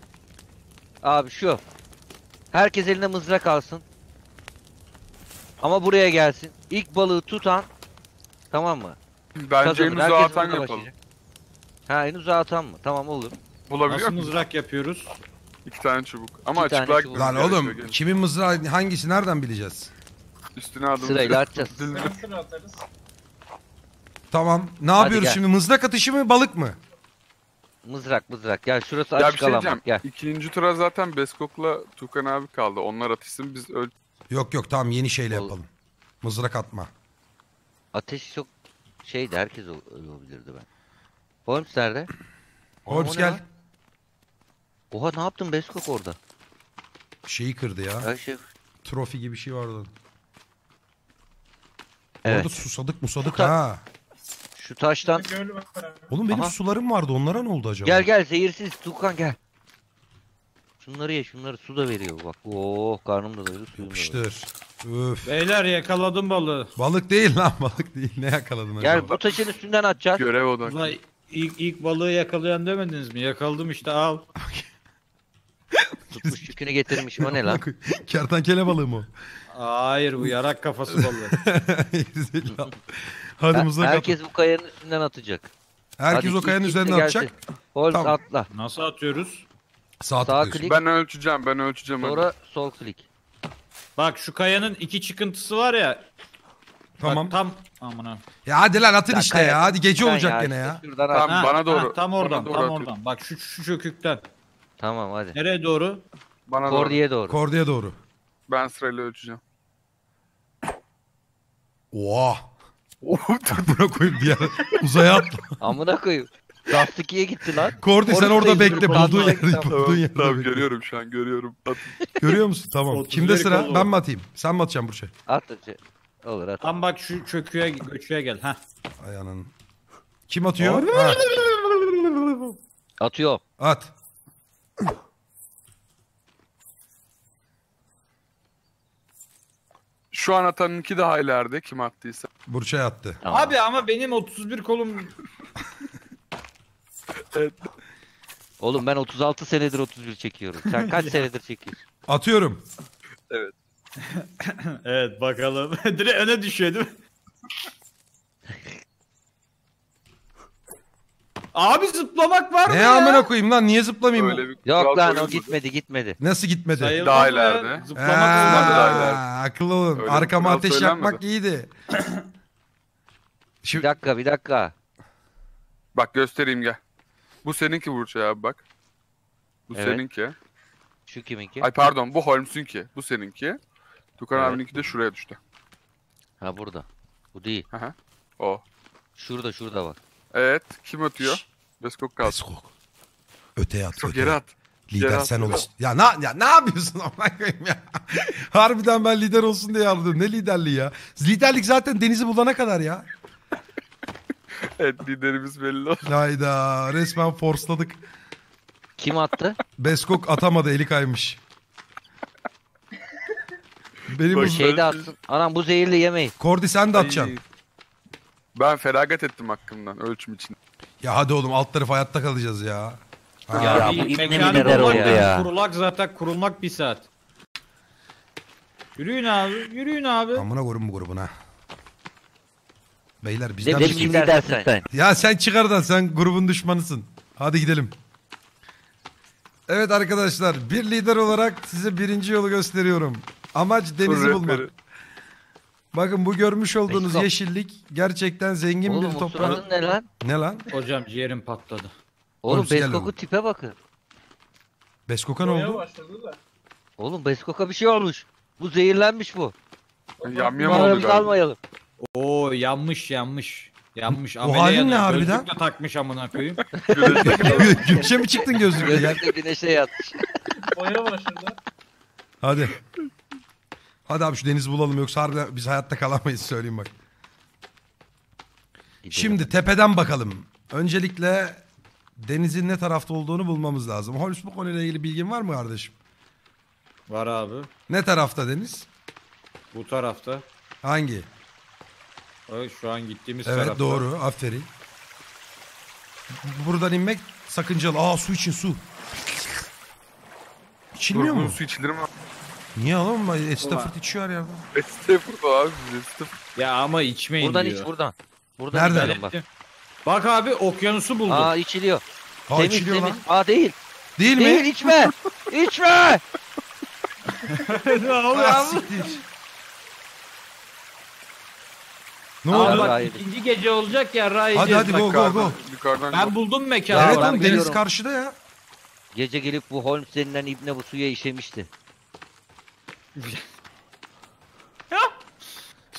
Abi şu. Herkes elinde mızrak alsın. Ama buraya gelsin. İlk balığı tutan tamam mı? bence Kazanır. en uzağa Herkes atan burada yapalım. başlayacak. Ha en uzağa atan mı? Tamam olur. Bulabiliyor Nasıl musun? mızrak yapıyoruz? İki tane çubuk. Ama İki tane açıklığa çubuk. Lan gerekiyor, oğlum gelin. kimin mızrağı hangisi nereden bileceğiz? Üstüne adımı Sırayla atacağız. Sırasını atarız. Tamam. Ne yapıyoruz gel. şimdi? Mızrak atışı mı balık mı? Mızrak mızrak. Gel şurası Ya bir açık şey alan diyeceğim. bak. Gel. İkinci tura zaten Beskok'la Tukan abi kaldı. Onlar atışsın biz öl... Yok yok tamam yeni şeyle Ol- yapalım. Mızrak atma. Ateş çok şeydi herkes ol- olabilirdi ben. Holmes nerede? Holmes o ne gel. lan? Oha ne yaptın Beskok orada? Şeyi kırdı ya. Her şey. Trofi gibi bir şey vardı. Evet. Orada susadık musadık Ta- ha. Şu taştan. Abi. Oğlum benim Aha. sularım vardı onlara ne oldu acaba? Gel gel zehirsiz Tukan gel. Şunları ye şunları su da veriyor bak. Oh karnım da doydu suyum da doydu. Yapıştır. Öf. Beyler yakaladım balığı. Balık değil lan balık değil. Ne yakaladın acaba? Gel bu taşın üstünden atacağız. Görev odaklı. Ulan ilk, ilk balığı yakalayan demediniz mi? Yakaladım işte al. Tutmuş yükünü getirmiş o ne lan? Kertenkele balığı mı o? Hayır bu yarak kafası balığı. Hadi mızrak Herkes, Herkes bu kayanın üstünden atacak. Herkes Hadi o kayanın üzerine atacak. Holmes Tamam. atla. Nasıl atıyoruz? Sağ, Sağ tıklıyorsun. klik Ben ölçeceğim ben ölçeceğim. hadi. sonra sol klik. Bak şu kayanın iki çıkıntısı var ya. Tamam. Bak, tam amına. Ya hadi lan atın Ya işte kaya- ya. Hadi gece Sen olacak ya gene işte ya. Şuradan at. Tamam. Ha, bana ha, doğru, tam bana oradan doğru tam atıyor. oradan. Bak şu, şu çökükten. Tamam hadi. Nereye doğru? Bana doğru. Kordiye doğru. Kordiye doğru. Ben sırayla ölçeceğim. Oha. Buna koyup diğer uzaya atla. Amına koyayım. Rastikiye gitti lan. Kordi sen Orada da bekle. izini Bulduğun kullanacak. yerde, Tamam, bulduğun yerde Tamam bekle. görüyorum şu an görüyorum. At. Görüyor musun? Tamam. Otuz Kimde bir sıra? kol Ben var. mi atayım? Sen mi atacaksın Burçay? At. at. Olur at. Tam bak şu çöküğe göçüğe gel. Heh. Ay ananın. Kim atıyor? Ha, Atıyor. at. Şu an atanınki daha ileride kim attıysa. Burçay attı. Tamam. Abi ama benim 31 kolum Oğlum ben 36 senedir 31 çekiyorum. Sen kaç senedir çekiyorsun? Atıyorum. Evet bakalım. Direkt öne düşüyor değil mi? Abi zıplamak var mı Ne ya? amına koyayım lan niye zıplamayayım? Öyle bir Yok lan o koyulmadı. gitmedi gitmedi. Nasıl gitmedi? Sayılmaz Daha mı ya? ileride. Zıplamak olmaz daha ileride. akıllı olun. Öyle bir Arkama kural ateş söylenmedi. yakmak iyiydi. Bir Şimdi dakika bir dakika. Bak göstereyim gel. Bu seninki Burçay abi bak. Bu Evet. seninki. Şu kiminki? Ay pardon bu Holmes'unki. Bu seninki. Tukan Evet. abininki de şuraya düştü. Ha burada. Bu değil. O. Şurada şurada bak. Evet. Kim atıyor? Beskok kaldı. Beskok. Öteye at. Çok öteye. geri at. Lider Geri sen at. olsun. Ya, na, ya ne yapıyorsun amına koyayım ya? Harbiden ben lider olsun diye aldım. Ne liderliği ya? Liderlik zaten denizi bulana kadar ya. Evet liderimiz belli oldu. Hayda resmen forsladık. Kim attı? Beskok atamadı eli kaymış. Benim Bak bu... şey- Şeyde atsın. Anam bu zehirli yemeyin. Kordi sen de atacaksın. Ben felaket ettim hakkımdan ölçüm için. Ya hadi oğlum alt taraf hayatta kalacağız ya. Ha. Ya, Ya bir mekanı oldu yani. ya. Kurulak zaten kurulmak bir saat. Yürüyün abi. Yürüyün abi. Amına koyayım bu grubuna. Beyler bizden bir... lidersin sen? Ya sen çıkar da sen grubun düşmanısın. Hadi gidelim. Evet arkadaşlar bir lider olarak size birinci yolu gösteriyorum. Amaç denizi bulmak. Bakın bu görmüş olduğunuz Beskok. yeşillik gerçekten zengin Oğlum bir o toprak. suratın ne lan? Ne lan? Hocam ciğerim patladı. Oğlum Oğlum, Beskok'un tipe bakın. Beskoka ne oldu? başladı da. Oğlum Beskok'a bir şey olmuş. Bu zehirlenmiş bu. Yam yam oldu galiba. almayalım. Oo yanmış yanmış. Yanmış. O halin ne harbiden? Gözlükle takmış amına koyayım. Gökçe mi çıktın gözlükle gel. Gözlükle güneşe yatmış. Boya başladı. Hadi. Hadi abi şu denizi bulalım yoksa harbiden biz hayatta kalamayız söyleyeyim bak. Şimdi tepeden bakalım. Öncelikle denizin ne tarafta olduğunu bulmamız lazım. Holmes bu konuyla ilgili bilgin var mı kardeşim? Var abi. Ne tarafta deniz? Bu tarafta. Hangi? Evet, şu an gittiğimiz Evet tarafta. doğru aferin. Buradan inmek sakıncalı. Aa su için su. İçilmiyor mu? Durgun su içilir mi? Niye oğlum? Ed Stafford içiyor yerden. Estağfurullah abi. Estağfurullah. Ya ama içmeyin Buradan diyor. iç buradan. Buradan Nereden? içelim bak. Bak abi okyanusu buldum. Aa içiliyor. Aa temiz içiliyor temiz. lan. Aa değil. Değil mi? Değil içme. içme. ne oluyor Ah, abi? siktir. Ne Abi oldu? Abi, bak hayır. ikinci gece olacak ya Ray Hadi hadi go go go. Yukarıdan, yukarıdan Ben go. buldum mekanı. Ya Evet oğlum deniz biliyorum. karşıda ya. Gece gelip bu Holmes denilen ibne bu suya işemişti.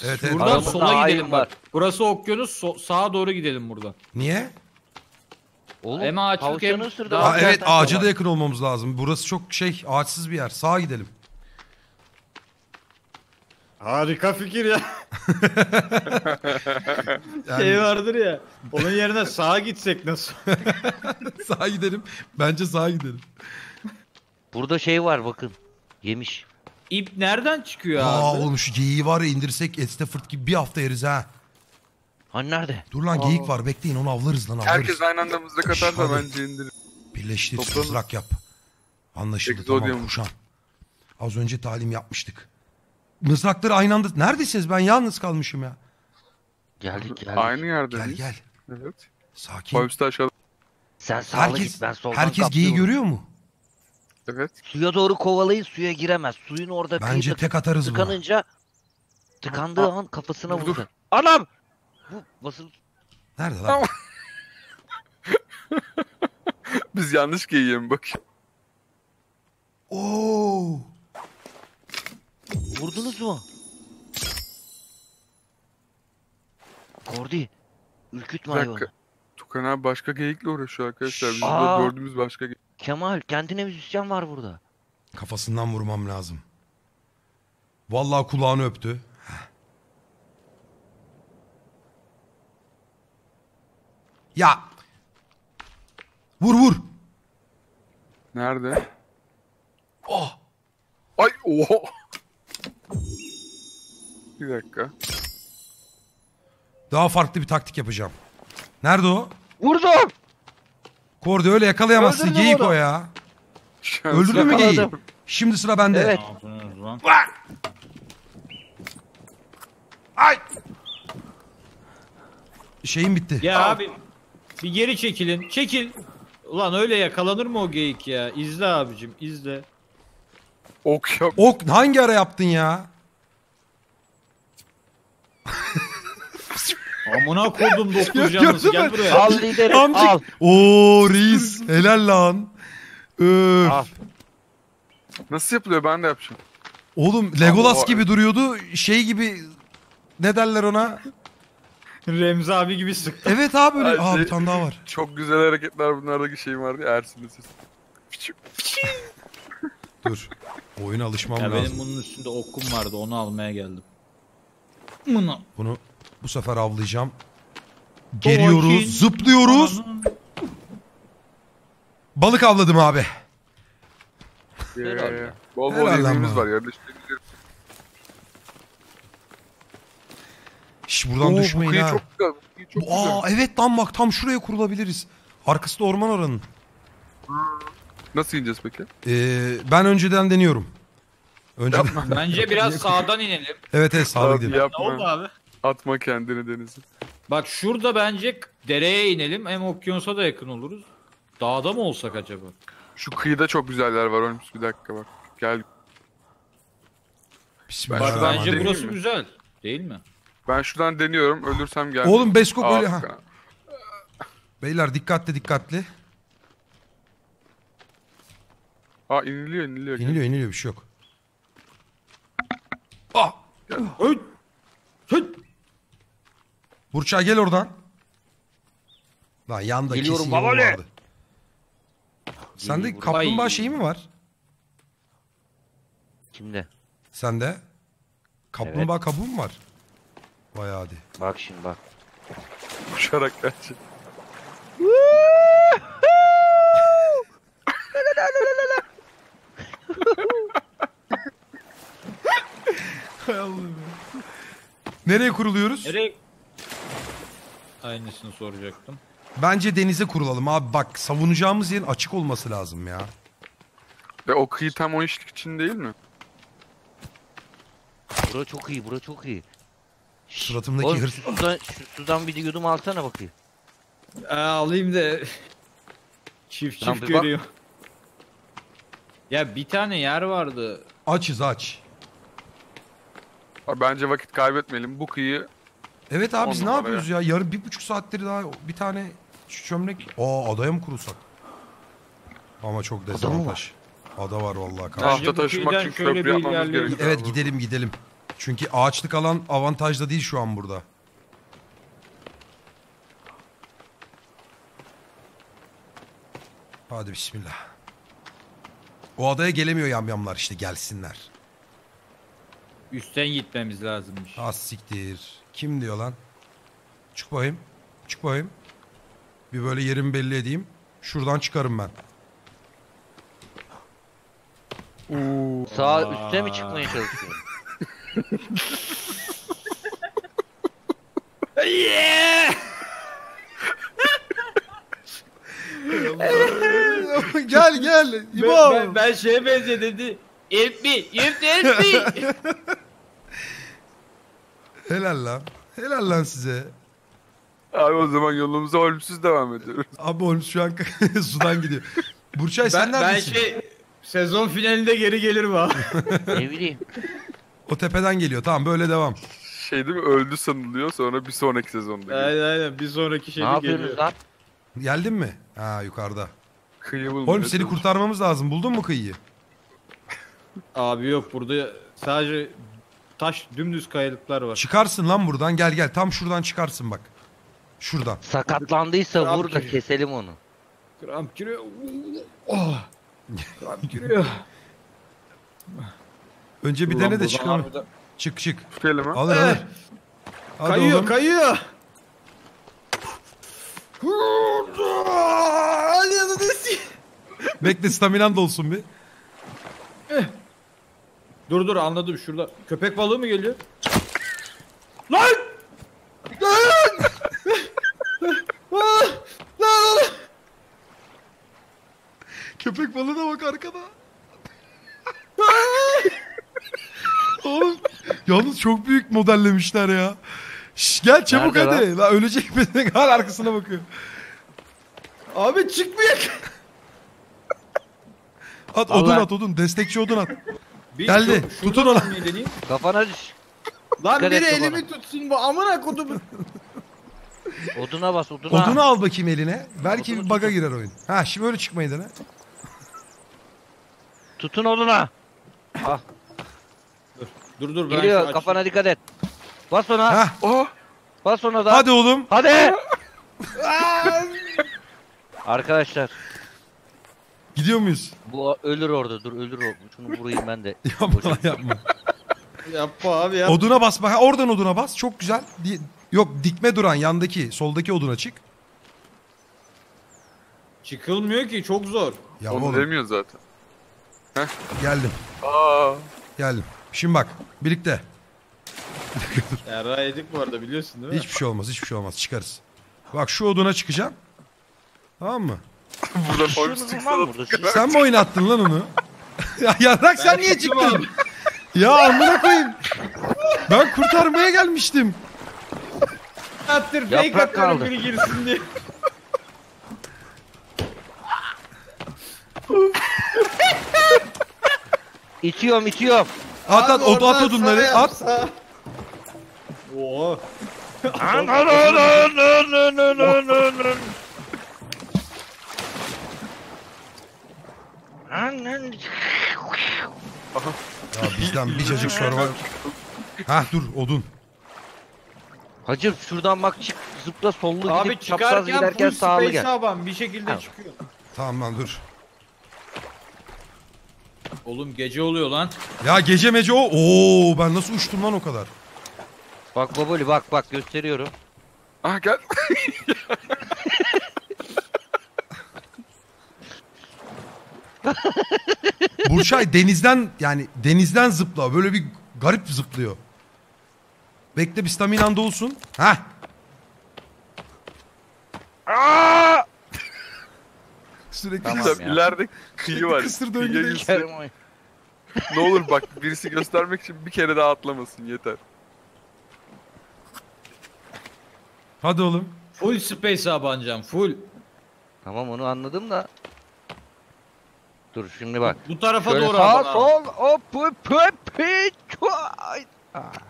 Evet evet. Buradan Aramızda sola hain gidelim var. bak. Burası okyanus so- sağa doğru gidelim buradan. Niye? Oğlum Hem ağaçlık tavşanı hem ısırdı. Aa, evet zaten. ağaca da yakın olmamız lazım. Burası çok şey ağaçsız bir yer. Sağa gidelim. Harika fikir ya. Yani Şey vardır ya. Onun yerine sağa gitsek nasıl? sağa gidelim. Bence sağa gidelim. Burada şey var bakın. Yemiş. İp nereden çıkıyor Aa abi? oğlum şu geyiği var ya indirsek Ed Stafford gibi bir hafta yeriz ha. Hani nerede? Dur lan geyik var bekleyin onu avlarız lan avlarız. Herkes aynı anda mızrak atarsa Hadi. bence indirir. Birleştir Toplanın. mızrak yap. Anlaşıldı Egzodyum. tamam kuşan. Az önce talim yapmıştık. Mızrakları aynı anda... Neredesiniz ben yalnız kalmışım ya. Geldik geldik. Aynı Gel yerdeyiz. gel. Evet. Sakin. De aşağıda. Sen sağla Herkes, git ben soldan herkes kaplıyorum. görüyor mu? Evet. Suya doğru kovalayın suya giremez. Suyun orada Bence kıyıda tek atarız buna. tıkanınca tıkandığı Aa, an kafasına dur, vuracak. Anam! Bu basılı Nerede lan? Biz yanlış giyiyorum bakayım. Oo. vurdunuz mu? Kordi. Ürkütme Bir hayvanı. dakika. Tukan abi başka geyikle uğraşıyor arkadaşlar. Biz Aa. burada gördüğümüz başka geyik. Kemal kendine müzisyen var burada. Kafasından vurmam lazım. Vallahi kulağını öptü. Heh. Ya. Vur vur. Nerede? Oh. Ay oha. Bir dakika. Daha farklı bir taktik yapacağım. Nerede o? Vurdum. Kordi öyle yakalayamazsın. Öldürdüm Geyik onu. o ya. Öldürdün mü geyiği? Yakaladım. Şimdi sıra bende. Evet. Ne yapıyorsunuz lan? Ay! Şeyim bitti. Ya abi bir geri çekilin. Çekil. Ulan öyle yakalanır mı o geyik ya? İzle abicim izle. Ok yok. Ok hangi ara yaptın ya? Amına koydum doktor canlısı gel buraya. Al liderim Amcık. al. Oo reis. Helal lan. Öf. Al. Nasıl yapılıyor ben de yapacağım. Oğlum Legolas Ama o- gibi duruyordu. Şey gibi ne derler ona? Remzi abi gibi sıktı. Evet abi öyle. Aa şey- bir tane daha var. Çok güzel hareketler bunlardaki şey vardı ya Ersin'in sesi. Dur. Oyuna alışmam Ya lazım. benim bunun üstünde okum vardı onu almaya geldim. Bunu. Bunu bu sefer avlayacağım. Geliyoruz, zıplıyoruz. Balık avladım abi. Ee, bol bol Helal yemeğimiz var ya. güzel. Şş buradan Oo, bu düşmeyin kıyı ha. çok güzel. Bu kıyı çok Bu- Aa güzel. evet lan bak tam şuraya kurulabiliriz. Arkası da orman oranın. Nasıl ineceğiz peki? Ee, ben önceden deniyorum. Önceden. Bence biraz sağdan inelim. evet evet sağda Abi gidelim. Ne oldu yapma. abi? Atma kendini denize. Bak şurada bence dereye inelim. Hem okyanusa da yakın oluruz. Dağda mı olsak acaba? Şu kıyıda çok güzeller var Olmuş bir dakika bak. Gel. Bak Bismillahirrahmanirrahim. bence burası mi? güzel. Değil mi? Ben şuradan deniyorum. Ölürsem gel. Oğlum Beskok öyle ha. Beyler dikkatli dikkatli. Aa iniliyor iniliyor. İniliyor iniliyor bir şey yok. Ah! Öt! Hıt! Burçay gel oradan. Lan yanda Geliyorum kesin yol babali. vardı. Sende Geliyorum. kaplumbağa Ay. şeyi mi var? Kimde? Sende? Kaplumbağa kabuğu mu var? Vay hadi. Bak şimdi bak. Uçarak gelecek. Nereye kuruluyoruz? Nereye? Aynısını soracaktım. Bence denize kurulalım abi. Bak savunacağımız yerin açık olması lazım ya. Ve o kıyı tam o işlik için değil mi? Bura çok iyi bura çok iyi. Şşş, Suratımdaki oğlum, hırs- şu sudan, şu sudan bir yudum alsana bakayım. Aa, alayım da çift Lan çift bir bak. görüyor. Ya bir tane yer vardı. Açız aç. Abi bence vakit kaybetmeyelim. Bu kıyı Evet abi biz ne yapıyoruz ya? Yarın bir buçuk saattir daha bir tane çömlek. Aa adaya mı kurulsak? Ama çok dezavantaj. Ada var vallahi kardeşim. tahta taşımak için köprü yapmamız gerekiyor. Evet gidelim gidelim. Çünkü ağaçlık alan avantajda değil şu an burada. Hadi bismillah. O adaya gelemiyor yamyamlar işte gelsinler. Üstten gitmemiz lazımmış. Az siktir. Kim diyor lan? Çık bakayım. Çık bakayım. Bir böyle yerimi belli edeyim. Şuradan çıkarım ben. Sağ üste mi çıkmaya çalışıyorsun? gel gel. Ben, ben, ben şeye me, help me, help me. Helal lan. Helal lan size. Abi o zaman yolumuza ölümsüz devam ediyoruz. Abi Holmes şu an sudan gidiyor. Burçay sen ben, ben neredesin? şey sezon finalinde geri gelirim ha. ne bileyim. O tepeden geliyor. Tamam böyle devam. Şey değil mi öldü sanılıyor sonra bir sonraki sezonda. geliyor. aynen aynen bir sonraki ne şeyde yapıyorsunuz geliyor. lan? Geldin mi? Ha yukarıda. Kıyı bulmaya Holmes seni kurtarmamız lazım. Buldun mu kıyıyı? Abi yok burada sadece taş dümdüz kayalıklar var. Çıkarsın lan buradan. Gel gel. Tam şuradan çıkarsın bak. Şuradan. Sakatlandıysa Kramp vur da giriyor. keselim onu. Kramp giriyor. Oh. Kramp giriyor. Önce bir Ulan dene de buradan harbiden- Çık çık. Tut elime. Alır Eh. alır. Hadi Kayıyor oğlum. kayıyor. Hadi hadi Bekle staminan da olsun bir. Dur dur anladım şurada. Köpek balığı mı geliyor? Lan! Lan! Lan! Köpek balığına bak arkada. Oğlum yalnız çok büyük modellemişler ya. Şş, gel çabuk Nerede hadi. La ölecek mi? Hala arkasına bakıyor. Abi çıkmıyor. At odun Allah. at odun. Destekçi odun at. Bir Geldi. şu- Tutun şuradan onu. mı deneyeyim? Kafana düş. Lan Dikkat biri et elimi tutsun bu amına kodumu. Oduna bas oduna. Odunu al bakayım eline. Belki Odunu bir baga girer oyun. Ha şimdi öyle çıkmayı dene. Tutun oduna. Ah, Dur dur ben geliyor aç- kafana dikkat et. Bas ona. Ha Oh! Bas ona da. hadi oğlum. Hadi. Arkadaşlar Gidiyor muyuz? bu ölür orada dur ölür o. Şunu vurayım ben de. Yapma yapma. Yapma abi ya. Oduna bas bak. Ha, oradan oduna bas. Çok güzel. Di- Yok dikme duran yandaki soldaki oduna çık. Çıkılmıyor ki çok zor. Ya Onu oğlum demiyor zaten. geldim. Aa! Geldim. Şimdi bak birlikte. Yarra yedik bu arada biliyorsun değil mi? Hiçbir şey olmaz hiçbir şey olmaz çıkarız. Bak şu oduna çıkacağım. Tamam mı? Burada Holmes Şunu çıksa vurmam da burada. Şu- Sen mi oynattın lan onu? ya yarrak sen niye çıktın? ya amına koyayım. Ben kurtarmaya gelmiştim. Attır fake Yaprak atıyorum kaldı. biri girsin diye. İtiyorum itiyorum. At at od, at odunları at. Oo. Ya bizden bir cacık sonra var. Hah dur odun. Hacım şuradan bak çık zıpla sollu Abi gidip çapraz çıkarken giderken full sağlı space gel. aban bir şekilde Ha. çıkıyor. Tamam lan dur. Oğlum gece oluyor lan. Ya gece mece o. Oo ben nasıl uçtum lan o kadar. Bak baboli bak bak gösteriyorum. Ah gel. Burçay denizden yani denizden zıpla. Böyle bir garip zıplıyor. Bekle bir staminan da olsun. Hah. Sürekli Tamam kıs- ya. İleride kıyı var. Kısır Kıyıya döngüde. gitsin. Ne olur bak birisi göstermek için bir kere daha atlamasın yeter. Hadi oğlum. Full space abanacağım full. Tamam onu anladım da. Dur şimdi bak. Bu tarafa Şöyle doğru sağ abi. sol hop hop hop.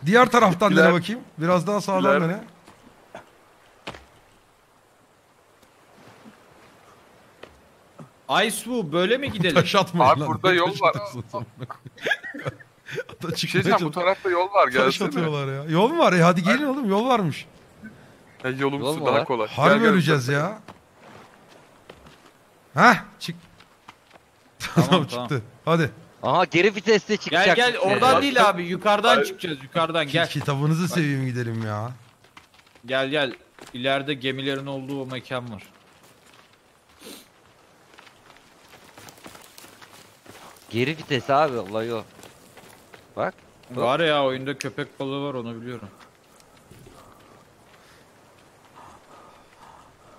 Diğer taraftan dene bakayım. Biraz daha sağdan dene. Ice bu böyle mi gidelim? Taş atmayın Abi lan. burada yol var. Ata Bir şey çıkmaya diyeceğim bu tarafta yol var Taş gelsene. atıyorlar ya. Yol mu var ya? Hadi gelin oğlum yol varmış. Ya yolumsu Yol mu daha var? kolay. Harbi gel. öleceğiz ya. Hah çık. Tamam, Tamam, çıktı. Hadi. Aha geri viteste çıkacak. Gel gel oradan değil abi yukarıdan Hayır. çıkacağız yukarıdan gel. Kitabınızı seveyim gidelim ya. Gel gel. İleride gemilerin olduğu o mekan var. Geri vites abi olay o. Bak. Var ya oyunda köpek balığı var onu biliyorum.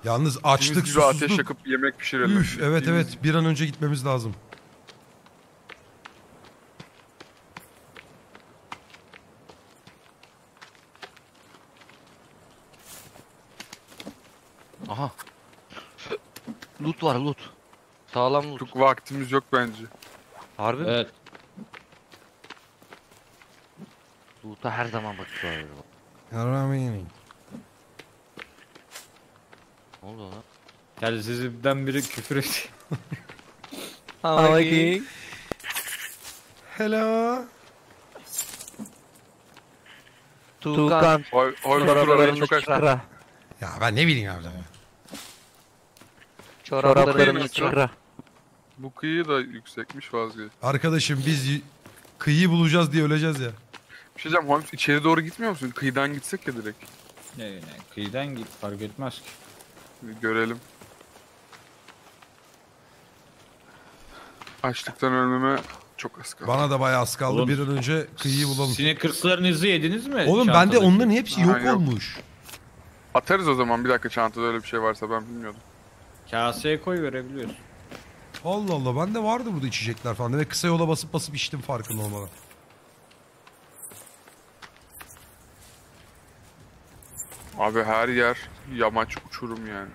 Yalnız Açlık gibi ateş susuzluk. yakıp yemek pişirelim. Üf evet evet bir an önce gitmemiz lazım. Aha. Loot var loot. Sağlam loot. Çok vaktimiz yok bence. Harbi mi? Evet. Loot'a her zaman bakıyorlar. Yaramini. Ne oldu lan? Telsizimden biri küfür etti. Hello. Tuğkan. Holmes Çoraplarını buraları çok. Ya ben ne bileyim abi. Çoraplarını çıkara. Bu kıyı da yüksekmiş vazgeç. Arkadaşım biz kıyıyı bulacağız diye öleceğiz ya. Bir şey diyeceğim Holmes içeri doğru gitmiyor musun? Kıyıdan gitsek ya direkt. Ne, ne, kıyıdan git fark etmez ki. Bir görelim. Açlıktan ölmeme Çok az kaldı. Bana da bayağı az kaldı. Oğlum, Bir an önce kıyıyı bulalım. Snickers'larınızı yediniz mi? Oğlum bende çantadaki? onların hepsi Ha, yok yok. olmuş. Atarız o zaman bir dakika çantada öyle bir şey varsa ben bilmiyordum. Kaseye koy verebiliyorsun. Allah Allah bende vardı burada içecekler falan. Ve kısa yola basıp basıp içtim farkında olmadan. Abi her yer yamaç uçurum yani.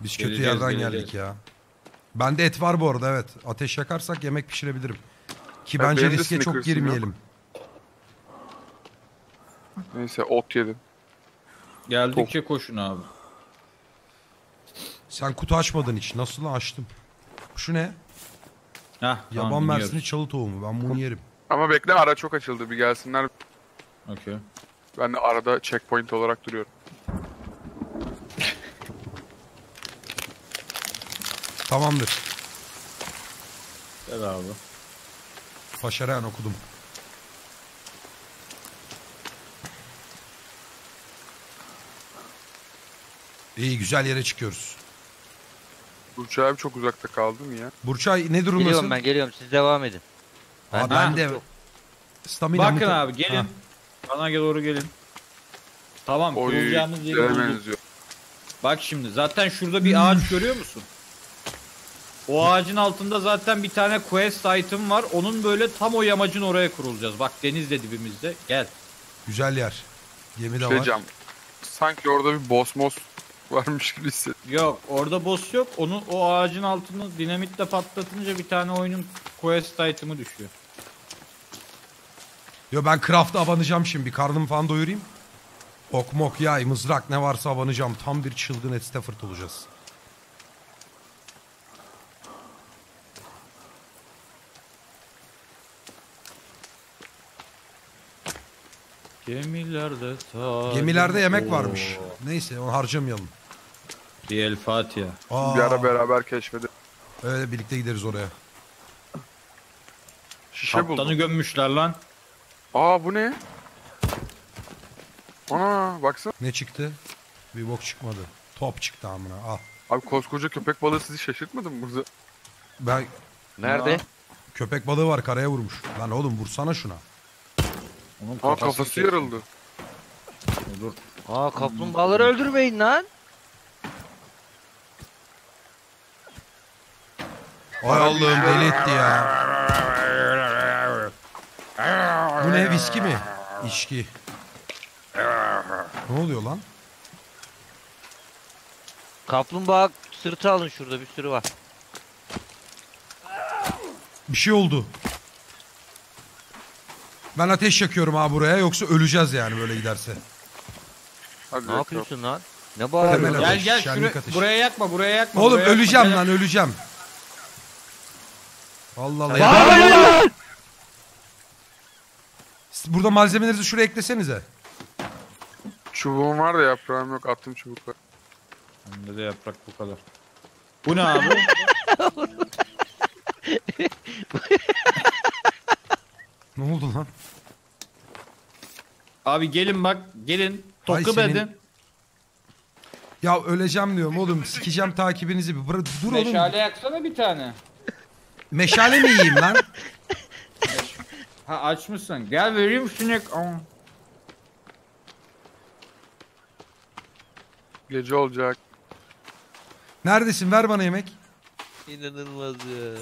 Biz kötü Geleceğiz, yerden geleceğiz. geldik ya. Bende et var bu arada evet. Ateş yakarsak yemek pişirebilirim. Ki Ya bence benim de riske çok Snickers'ım yok. girmeyelim. Neyse ot yedim. Geldikçe koşun abi. Sen kutu açmadın hiç. Nasıl lan açtım? Şu ne? Hah, Yaban tamam, mersini iniyoruz. çalı tohumu. Ben bunu yerim. Ama bekle ara çok açıldı bir gelsinler. Okey. Ben de arada checkpoint olarak duruyorum. Tamamdır. Gel abi. Başarayan okudum. İyi güzel yere çıkıyoruz. Burcu abi çok uzakta kaldı mı ya? Burçay ne durumdasın? Geliyorum ben geliyorum siz devam edin. Aa, Ben- ben de stamina Bakın abi gelin. Ha. Bana doğru gelin. Tamam Oy kurulacağımız yeri güzele bulduk. benziyor. Bak şimdi zaten şurada bir ağaç görüyor musun? O ağacın altında zaten bir tane quest item var. Onun böyle tam o yamacın oraya kurulacağız. Bak deniz de dibimizde. Gel. Güzel yer. Gemi de Şey var. diyeceğim. Sanki orada bir boss mos varmış gibi hissettim. Yok orada boss yok. Onu o ağacın altını dinamitle patlatınca bir tane oyunun quest item'ı düşüyor. Yo ben craft'a abanacağım şimdi. Karnımı falan doyurayım. Ok mok yay mızrak ne varsa abanacağım. Tam bir çılgın Ed Stafford olacağız. Gemilerde ta... Gemilerde yemek Oo. varmış. Neyse onu harcamayalım. Bir El Fatiha. Aa, Bir ara beraber keşfedelim. öyle birlikte gideriz oraya. Şişe Kaptanı buldum. gömmüşler lan. Aa bu ne? Ana baksana. Ne çıktı? Bir bok çıkmadı. Top çıktı amına al. Abi koskoca köpek balığı sizi şaşırtmadı mı burada? Ben Nerede? köpek balığı var karaya vurmuş. Lan oğlum vursana şuna. Onun Aa kafası kes- yarıldı. Dur. Aa kaplumbağaları öldürmeyin lan. Ay Allah'ım deli etti ya. Bu ne viski mi? İçki. Ne oluyor lan? Kaplumbağa sırtı alın şurada bir sürü var. Bir şey oldu. Ben ateş yakıyorum ha buraya yoksa öleceğiz yani böyle giderse. Hadi Ne bakalım. yapıyorsun lan? Ne Temel bağırıyorsun? ateş, Gel gel şenlik buraya yakma buraya yakma. Oğlum buraya yakma. öleceğim Gel. lan öleceğim. Allah Allah. Bağırmayın! Siz Burada malzemelerinizi şuraya eklesenize. Çubuğum var da yaprağım yok. Attım çubukları. Bende de yaprak bu kadar. Bu ne abi? Ne oldu lan? abi gelin bak gelin. Ay Toku senin-. Ya öleceğim diyorum oğlum. Sikeceğim takibinizi. Bir bıra- dur oğlum. Meşale yaksana bir tane. Meşale mi yiyeyim lan? Ha açmışsın. Gel vereyim sinek. Aa. Gece olacak. Neredesin? Ver bana yemek. İnanılmaz ya.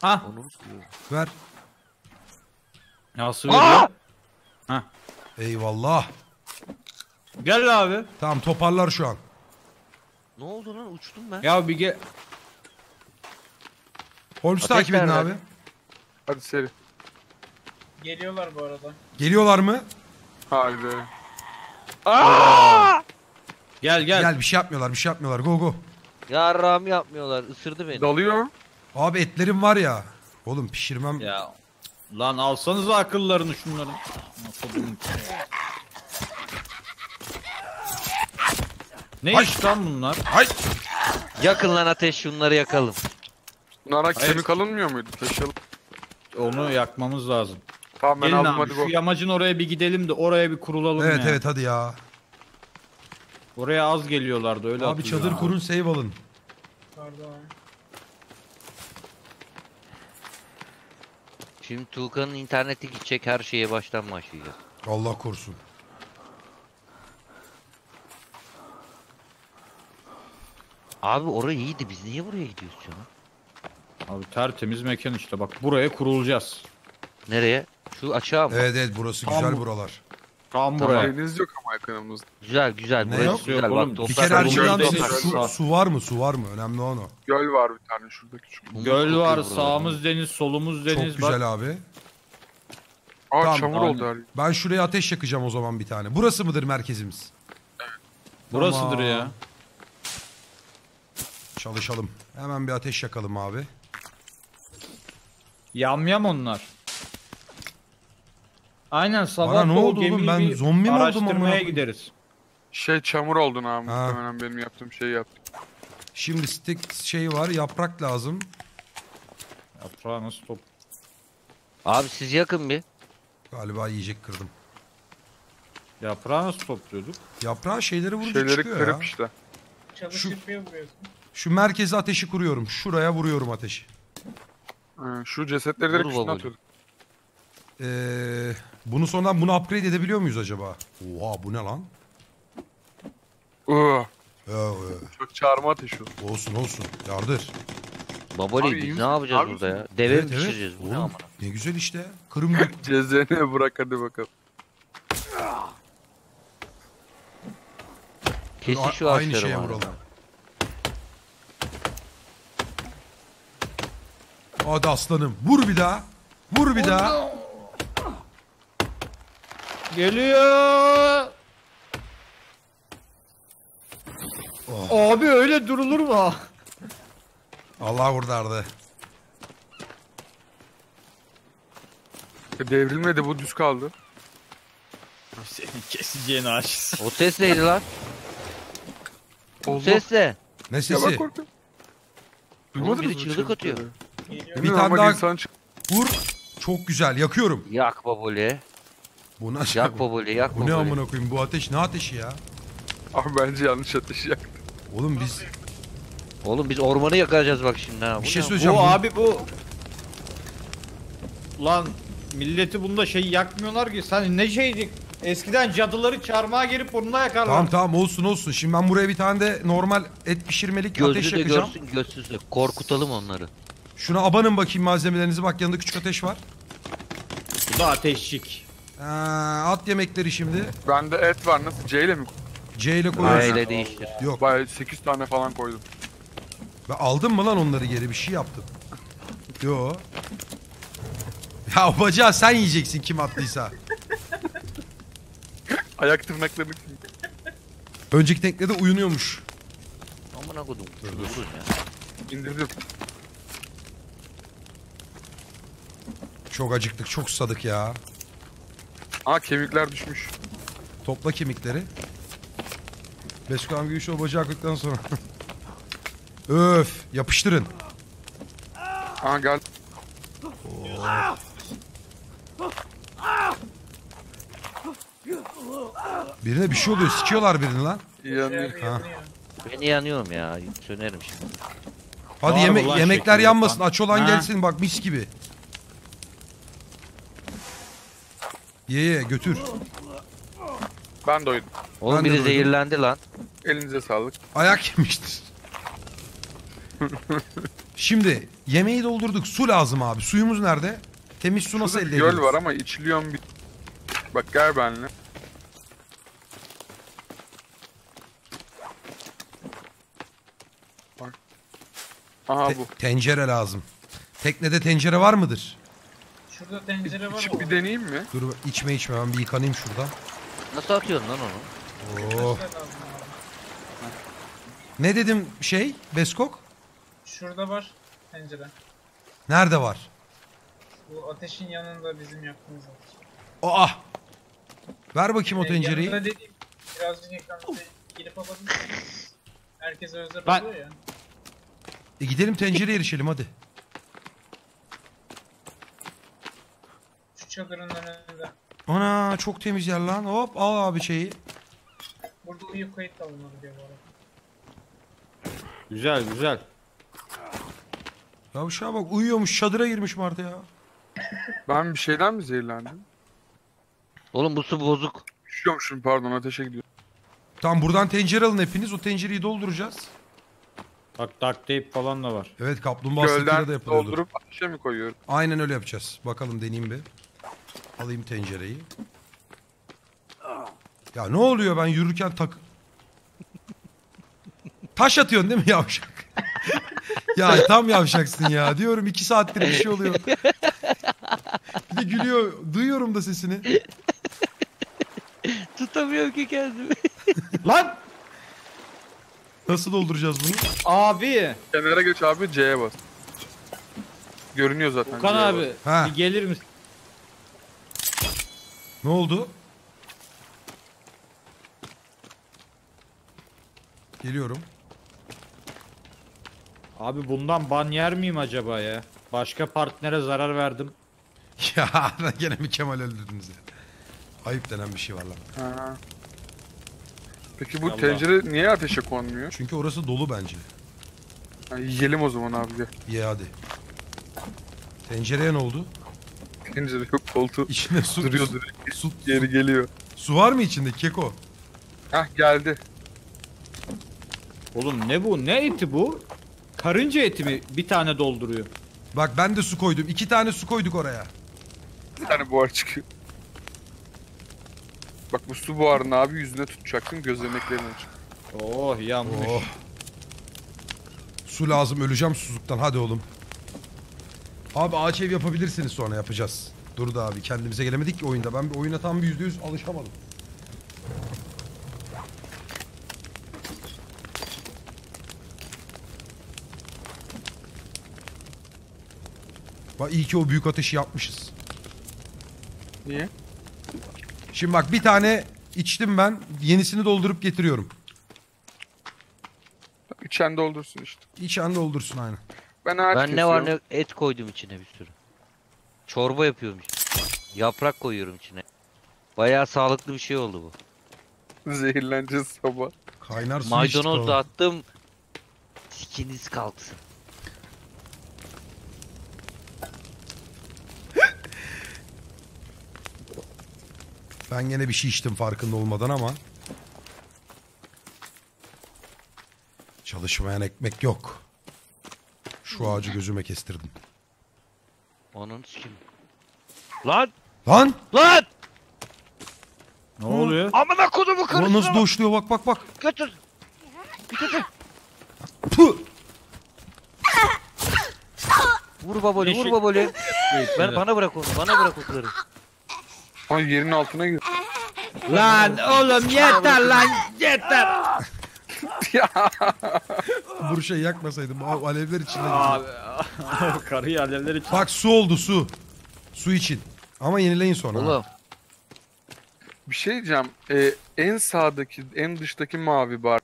Ha. Onu mu? Ver. Nasıl veriyor? Eyvallah. Gel abi. Tamam toparlar şu an. Ne oldu lan uçtum ben. Ya bir gel. Holmes Ateş takip edin nerede? abi. Hadi seri. Geliyorlar bu arada. Geliyorlar mı? Haydi. Gel gel. Gel bir şey yapmıyorlar bir şey yapmıyorlar. Go go. Yarrağımı yapmıyorlar ısırdı beni. Dalıyor. Abi etlerim var ya. Oğlum pişirmem. Ya. Lan alsanıza akıllarını şunların. Ne Ay. iş lan bunlar? Ay. Yakın lan ateş şunları yakalım. Bunlara Hayır. kemik alınmıyor muydu? Taşıyalım. Onu yakmamız lazım. Tamam ben Gelin aldım abi hadi şu go. yamacın oraya bir gidelim de oraya bir kurulalım Evet ya. evet hadi ya. Oraya az geliyorlardı öyle Abi hatırlıyorum. çadır kurun save alın. Pardon. Şimdi Tuğkan'ın interneti gidecek her şeye baştan başlayacağız. Allah korusun. Abi orası iyiydi biz niye buraya gidiyoruz canım? Abi tertemiz mekan işte bak buraya kurulacağız. Nereye? Şu açığa mı? Evet evet burası Tam güzel bu- buralar. Tam buraya. Deniz yok ama yakınımızda. Güzel güzel. Ne burası yok? güzel. Yok Bak, oğlum, bir Bir toprak kere her Toprak şeyden su, deniz su, var. su var mı? Su var mı? Önemli o. Göl var bir tane şurada küçük. Göl var, buralar. sağımız deniz, solumuz deniz. Çok güzel bak. abi. Aa Tamam, çamur oldu her yer. Ben şuraya ateş yakacağım o zaman bir tane. Burası mıdır merkezimiz? Burasıdır Tamam. ya. Çalışalım. Hemen bir ateş yakalım abi. Yam yam onlar. Aynen sabah Bana ne oldu oğlum? Ben zombi mi oldum amına araştırmaya gideriz. Şey çamur oldun Ha. abi. Muhtemelen benim yaptığım şeyi yaptım. Şimdi stick şey var, yaprak lazım. Yaprağı nasıl top? Abi siz yakın bir. Galiba yiyecek kırdım. Yaprağı nasıl topluyorduk? Yaprağı şeyleri vurunca Şeyleri çıkıyor kırıp ya. işte. Çalıştırmaya vuruyorsun. Şu merkeze ateşi kuruyorum. Şuraya vuruyorum ateşi. Ha, şu cesetleri direkt Vur üstüne babacığım. atıyorduk. Ee, bunu sonradan bunu upgrade edebiliyor muyuz acaba? Oha bu ne lan? Iı, Ee, ee, Çok çağırma ateşi o. olsun olsun. Yardır. Baboli Abi biz ne yapacağız Abi burada ya? Deve Evet, mi evet. pişireceğiz? Bu ne Oğlum, amına? ne güzel işte. Kırım. Cezene bırak hadi bakalım. Kesin şu aynı ağaçları şeye var. vuralım. Hadi aslanım. Vur bir daha. Vur bir daha. Geliyor. Oh. Abi öyle durulur mu? Allah vurdardı. E, devrilmedi bu düz kaldı. Senin keseceğin aşısı. O ses neydi lan? O ses ne? Ne Ya sesi? bak. Oğlum Duymadınız biri çığlık atıyor. Geliyor. Bir tane daha- Vur. Çok güzel. Yakıyorum. Yak baboli. Bu ne? Yak baboli yak Bu ne amına koyayım? Bu ateş ne ateşi ya? Abi bence yanlış ateşi yaktı. Oğlum biz Oğlum biz ormanı yakacağız bak şimdi ha. Bu bir şey ne? söyleyeceğim. Bu Bu- abi bu. Lan milleti bunda şey yakmıyorlar ki. Sen ne şeydik? Eskiden cadıları çarmıha gelip burnuna yakarlar. Tamam tamam olsun olsun. Şimdi ben buraya bir tane de normal et pişirmelik ateş Gözlü de yakacağım. görsün gözsüz de. Korkutalım onları. Şuna abanın bakayım malzemelerinizi. Bak yanında küçük ateş var. Bu da ateşçik. Ee, at yemekleri şimdi. Bende et var nasıl? C ile mi? C ile koyuyorsun. Öyle değiştir. Yok. Bayağı 8 tane falan koydum. Ben aldım mı lan onları geri bir şey yaptım. Yo. Ya o bacağı sen yiyeceksin kim attıysa. Ayak tırnaklarını Önceki teknede uyunuyormuş. Amına kodum. Vururuz ya. indirdim. Çok acıktık çok susadık ya. Aa kemikler düşmüş. Topla kemikleri. Beşkan Gülüş o bacağı kırdıktan sonra. Öf yapıştırın. Aa gel. Birine bir şey oluyor sikiyorlar birini lan. Yanıyor. Yanıyor, yanıyor. Ben yanıyorum ya. Sönerim şimdi. Hadi Var yeme- yemekler yanmasın aç olan Ha. gelsin bak mis gibi. Ye ye götür. Ben doydum. Oğlum Ben de biri duydum. zehirlendi lan. Elinize sağlık. Ayak yemiştir. Şimdi yemeği doldurduk. Su lazım abi. Suyumuz nerede? Temiz su nasıl Şurada elde bir göl ediyoruz? var ama içiliyor mu? bir- Bak gel benimle. Bak. Aha Te- bu. tencere lazım. Teknede tencere var mıdır? Şurada tencere var İçip mı? bir deneyeyim mi? Dur içme içme ben bir yıkanayım şurada. Nasıl atıyorsun lan onu? Oh. Ne dedim şey Beskok? Şurada var tencere. Nerede var? Bu ateşin yanında bizim yaptığımız ateş. Aa! Ver bakayım o tencereyi. Yanında dediğim birazcık ekranda girip alabilirsiniz. Herkes özel Ben- oluyor ya. E gidelim tencereye erişelim hadi. Çadırın önünde. Ana çok temiz yer lan. Hop al abi şeyi. Burada uyuyup kayıt da alınabiliyor bu arada. Güzel güzel. Ya şuna bak uyuyormuş çadıra girmiş Martı ya. Ben bir şeyden mi zehirlendim? Oğlum bu su bozuk. Üşüyormuşum pardon ateşe gidiyor. Tamam buradan tencere alın hepiniz. O tencereyi dolduracağız. Bak duct tape falan da var. Evet kaplumbağa sırtıyla da Gölden doldurup ateşe mi koyuyorum? Aynen öyle yapacağız. Bakalım deneyeyim bir. Alayım tencereyi. Ya ne oluyor ben yürürken tak... Taş atıyorsun değil mi yavşak? ya tam yavşaksın ya. Diyorum iki saattir bir şey oluyor. Bir de gülüyor. Duyuyorum da sesini. Tutamıyorum ki kendimi. Lan! Nasıl dolduracağız bunu? Abi! Kenara geç abi C'ye bas. Görünüyor zaten. Okan C'ye abi Ha. bir gelir misin? Ne oldu? Geliyorum. Abi bundan ban yer miyim acaba ya? Başka partnere zarar verdim. Ya gene mi Kemal öldürdünüz ya? Ayıp denen bir şey var lan. Ha. Peki bu Allah. tencere niye ateşe konmuyor? Çünkü orası dolu bence. Ha, yiyelim o zaman abi gel. Ye hadi. Tencereye ne oldu? Tencere yok koltuğu İçine su, duruyor su, duruyor. su, Geri geliyor. su var mı içinde keko? Hah geldi. Oğlum ne bu? Ne eti bu? Karınca eti mi? Bir tane dolduruyor. Bak ben de su koydum. İki tane su koyduk oraya. Bir tane buhar çıkıyor. Bak bu su buharını abi yüzüne tutacaksın gözlemeklerini aç. Oh yanmış. Oh. Su lazım öleceğim susuzluktan hadi oğlum. Abi ağaç ev yapabilirsiniz sonra yapacağız. Dur da abi kendimize gelemedik ki oyunda. Ben bir oyuna tam bir yüzde yüz alışamadım. Bak iyi ki o büyük ateşi yapmışız. Niye? Şimdi bak bir tane içtim ben. Yenisini doldurup getiriyorum. İçen doldursun işte. İçen doldursun aynı. Ben ağaç Ben ne var ne et koydum içine bir sürü. Çorba yapıyorum. Yaprak koyuyorum içine. Bayağı sağlıklı bir şey oldu bu. Zehirleneceğiz sabah. Kaynar su Maydanoz içtik da o. attım. Sikiniz kalksın. Ben gene bir şey içtim farkında olmadan ama. Çalışmayan ekmek yok. Şu ağacı gözüme kestirdim. Onun sikim. Lan! Lan! Lan! Ne oluyor? Amına kodumu Ulan karıştırma. nasıl doşluyor bak bak bak. Götür. Puh! Vur babolü vur babolü. Ben, bana bırak onu bana bırak okları. Ay yerin altına gir. Lan oğlum yeter lan yeter. Buruşayı yakmasaydım o alevler içinde. Abi karıyı alevler için. Bak su oldu su. Su için. Ama yenileyin sonra. ha. Oğlum Bir şey diyeceğim. Ee, en sağdaki, en dıştaki mavi bar.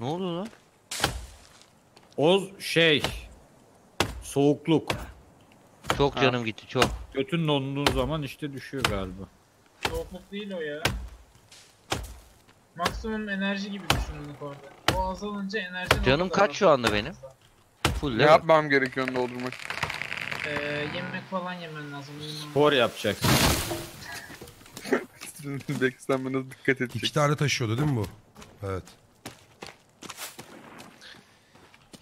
ne oldu lan? O şey soğukluk. Çok Ha. canım gitti çok. Götün donduğu zaman işte düşüyor galiba. Soğukluk değil o ya. Maksimum enerji gibi düşünün orada. O azalınca Canım kaç şu anda benim? Full Ne yapmam gerekiyor onu doldurmak? Ee, yemek falan yemen lazım. uyuman Spor yapacaksın. Beslenmene dikkat edecek. İki tane taşıyordu değil mi bu? Evet.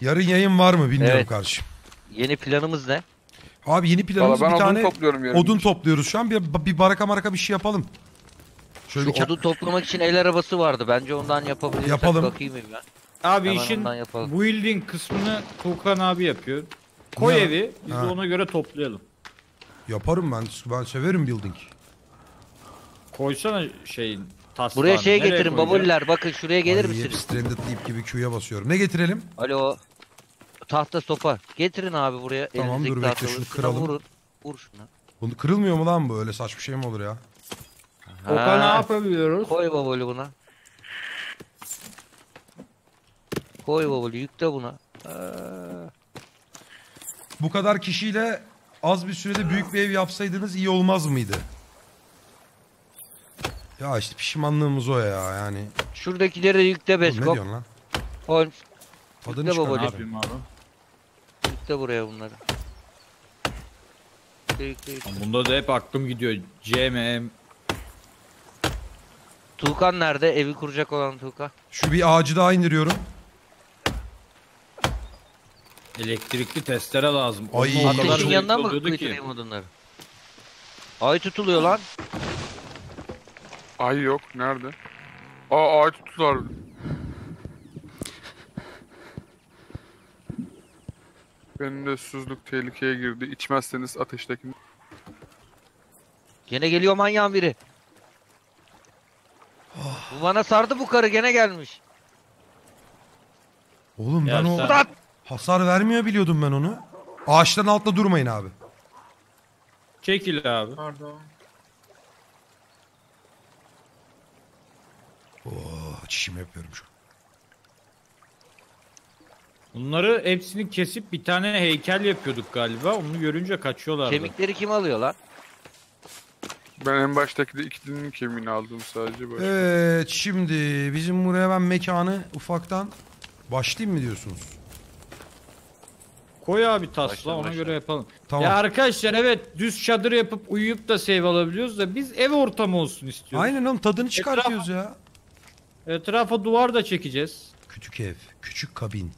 Yarın yayın var mı bilmiyorum Evet. kardeşim. Yeni planımız ne? Abi yeni Valla planımız ben bir odun tane topluyorum yarın. odun topluyoruz şu an. Bir, bir baraka maraka bir şey yapalım. Şöyle Şu odun toplamak için el arabası vardı. Bence ondan yapabiliriz. Yapalım. Bakayım bir ben. Abi Hemen işin ondan yapalım. building kısmını Tuğkan abi yapıyor. Koy Ne? evi biz de Ha. ona göre toplayalım. yaparım ben. Ben severim building. Koysana şeyin taslağını. Buraya şey Nereye getirin koyacaksın? baboliler. Bakın şuraya gelir Ay, misiniz? Stranded Deep gibi Q'ya basıyorum. Ne getirelim? Alo. Tahta sopa. Getirin abi buraya. Tamam, dur bekle, şunu Şuna kıralım. Vurun. Vur şuna. Bunu kırılmıyor mu lan bu? Öyle saçma şey mi olur ya? Okan ne yapabiliyoruz? Koy baboli buna. Koy baboli yükle buna. Aa, Bu kadar kişiyle az bir sürede büyük bir ev yapsaydınız iyi olmaz mıydı? Ya işte pişmanlığımız o ya yani. Şuradakileri de yükle Oğlum ne Beskok. diyorsun lan? Holmes Tadını çıkar. babacığım? Ne yapayım abi? yükle buraya bunları. yükle yükle yükle. Bunda da hep aklım gidiyor. CMM. Tuğkan nerede? Evi kuracak olan Tuğkan. Şu bir ağacı daha indiriyorum. Elektrikli testere lazım. Ay. Onunla o kadar Ateşin zevkli yanına mı oluyordu ki. odunları? Ay tutuluyor lan. Ay yok. Nerede? Aa ağaç tutular. Benim de susuzluk tehlikeye girdi. İçmezseniz ateşteki Gene geliyor manyağın biri. Bu bana sardı bu karı gene gelmiş. Oğlum ben o sen- hasar vermiyor biliyordum ben onu. Ağaçların altta durmayın abi. Çekil abi. Pardon. Oh, çişimi yapıyorum şu an. Bunları hepsini kesip bir tane heykel yapıyorduk galiba. Onu görünce kaçıyorlardı. Kemikleri kim alıyor lan? Ben en baştaki de iki dilinin kemiğini aldım sadece. Böyle. Evet şimdi bizim buraya ben mekanı ufaktan başlayayım mı diyorsunuz? Koy abi tasla Başla, ona başla. göre yapalım. Tamam. Ya arkadaşlar evet düz çadır yapıp uyuyup da save alabiliyoruz da biz ev ortamı olsun istiyoruz. Aynen oğlum tadını çıkartıyoruz ya. Etrafa duvar da çekeceğiz. Küçük ev, küçük kabin.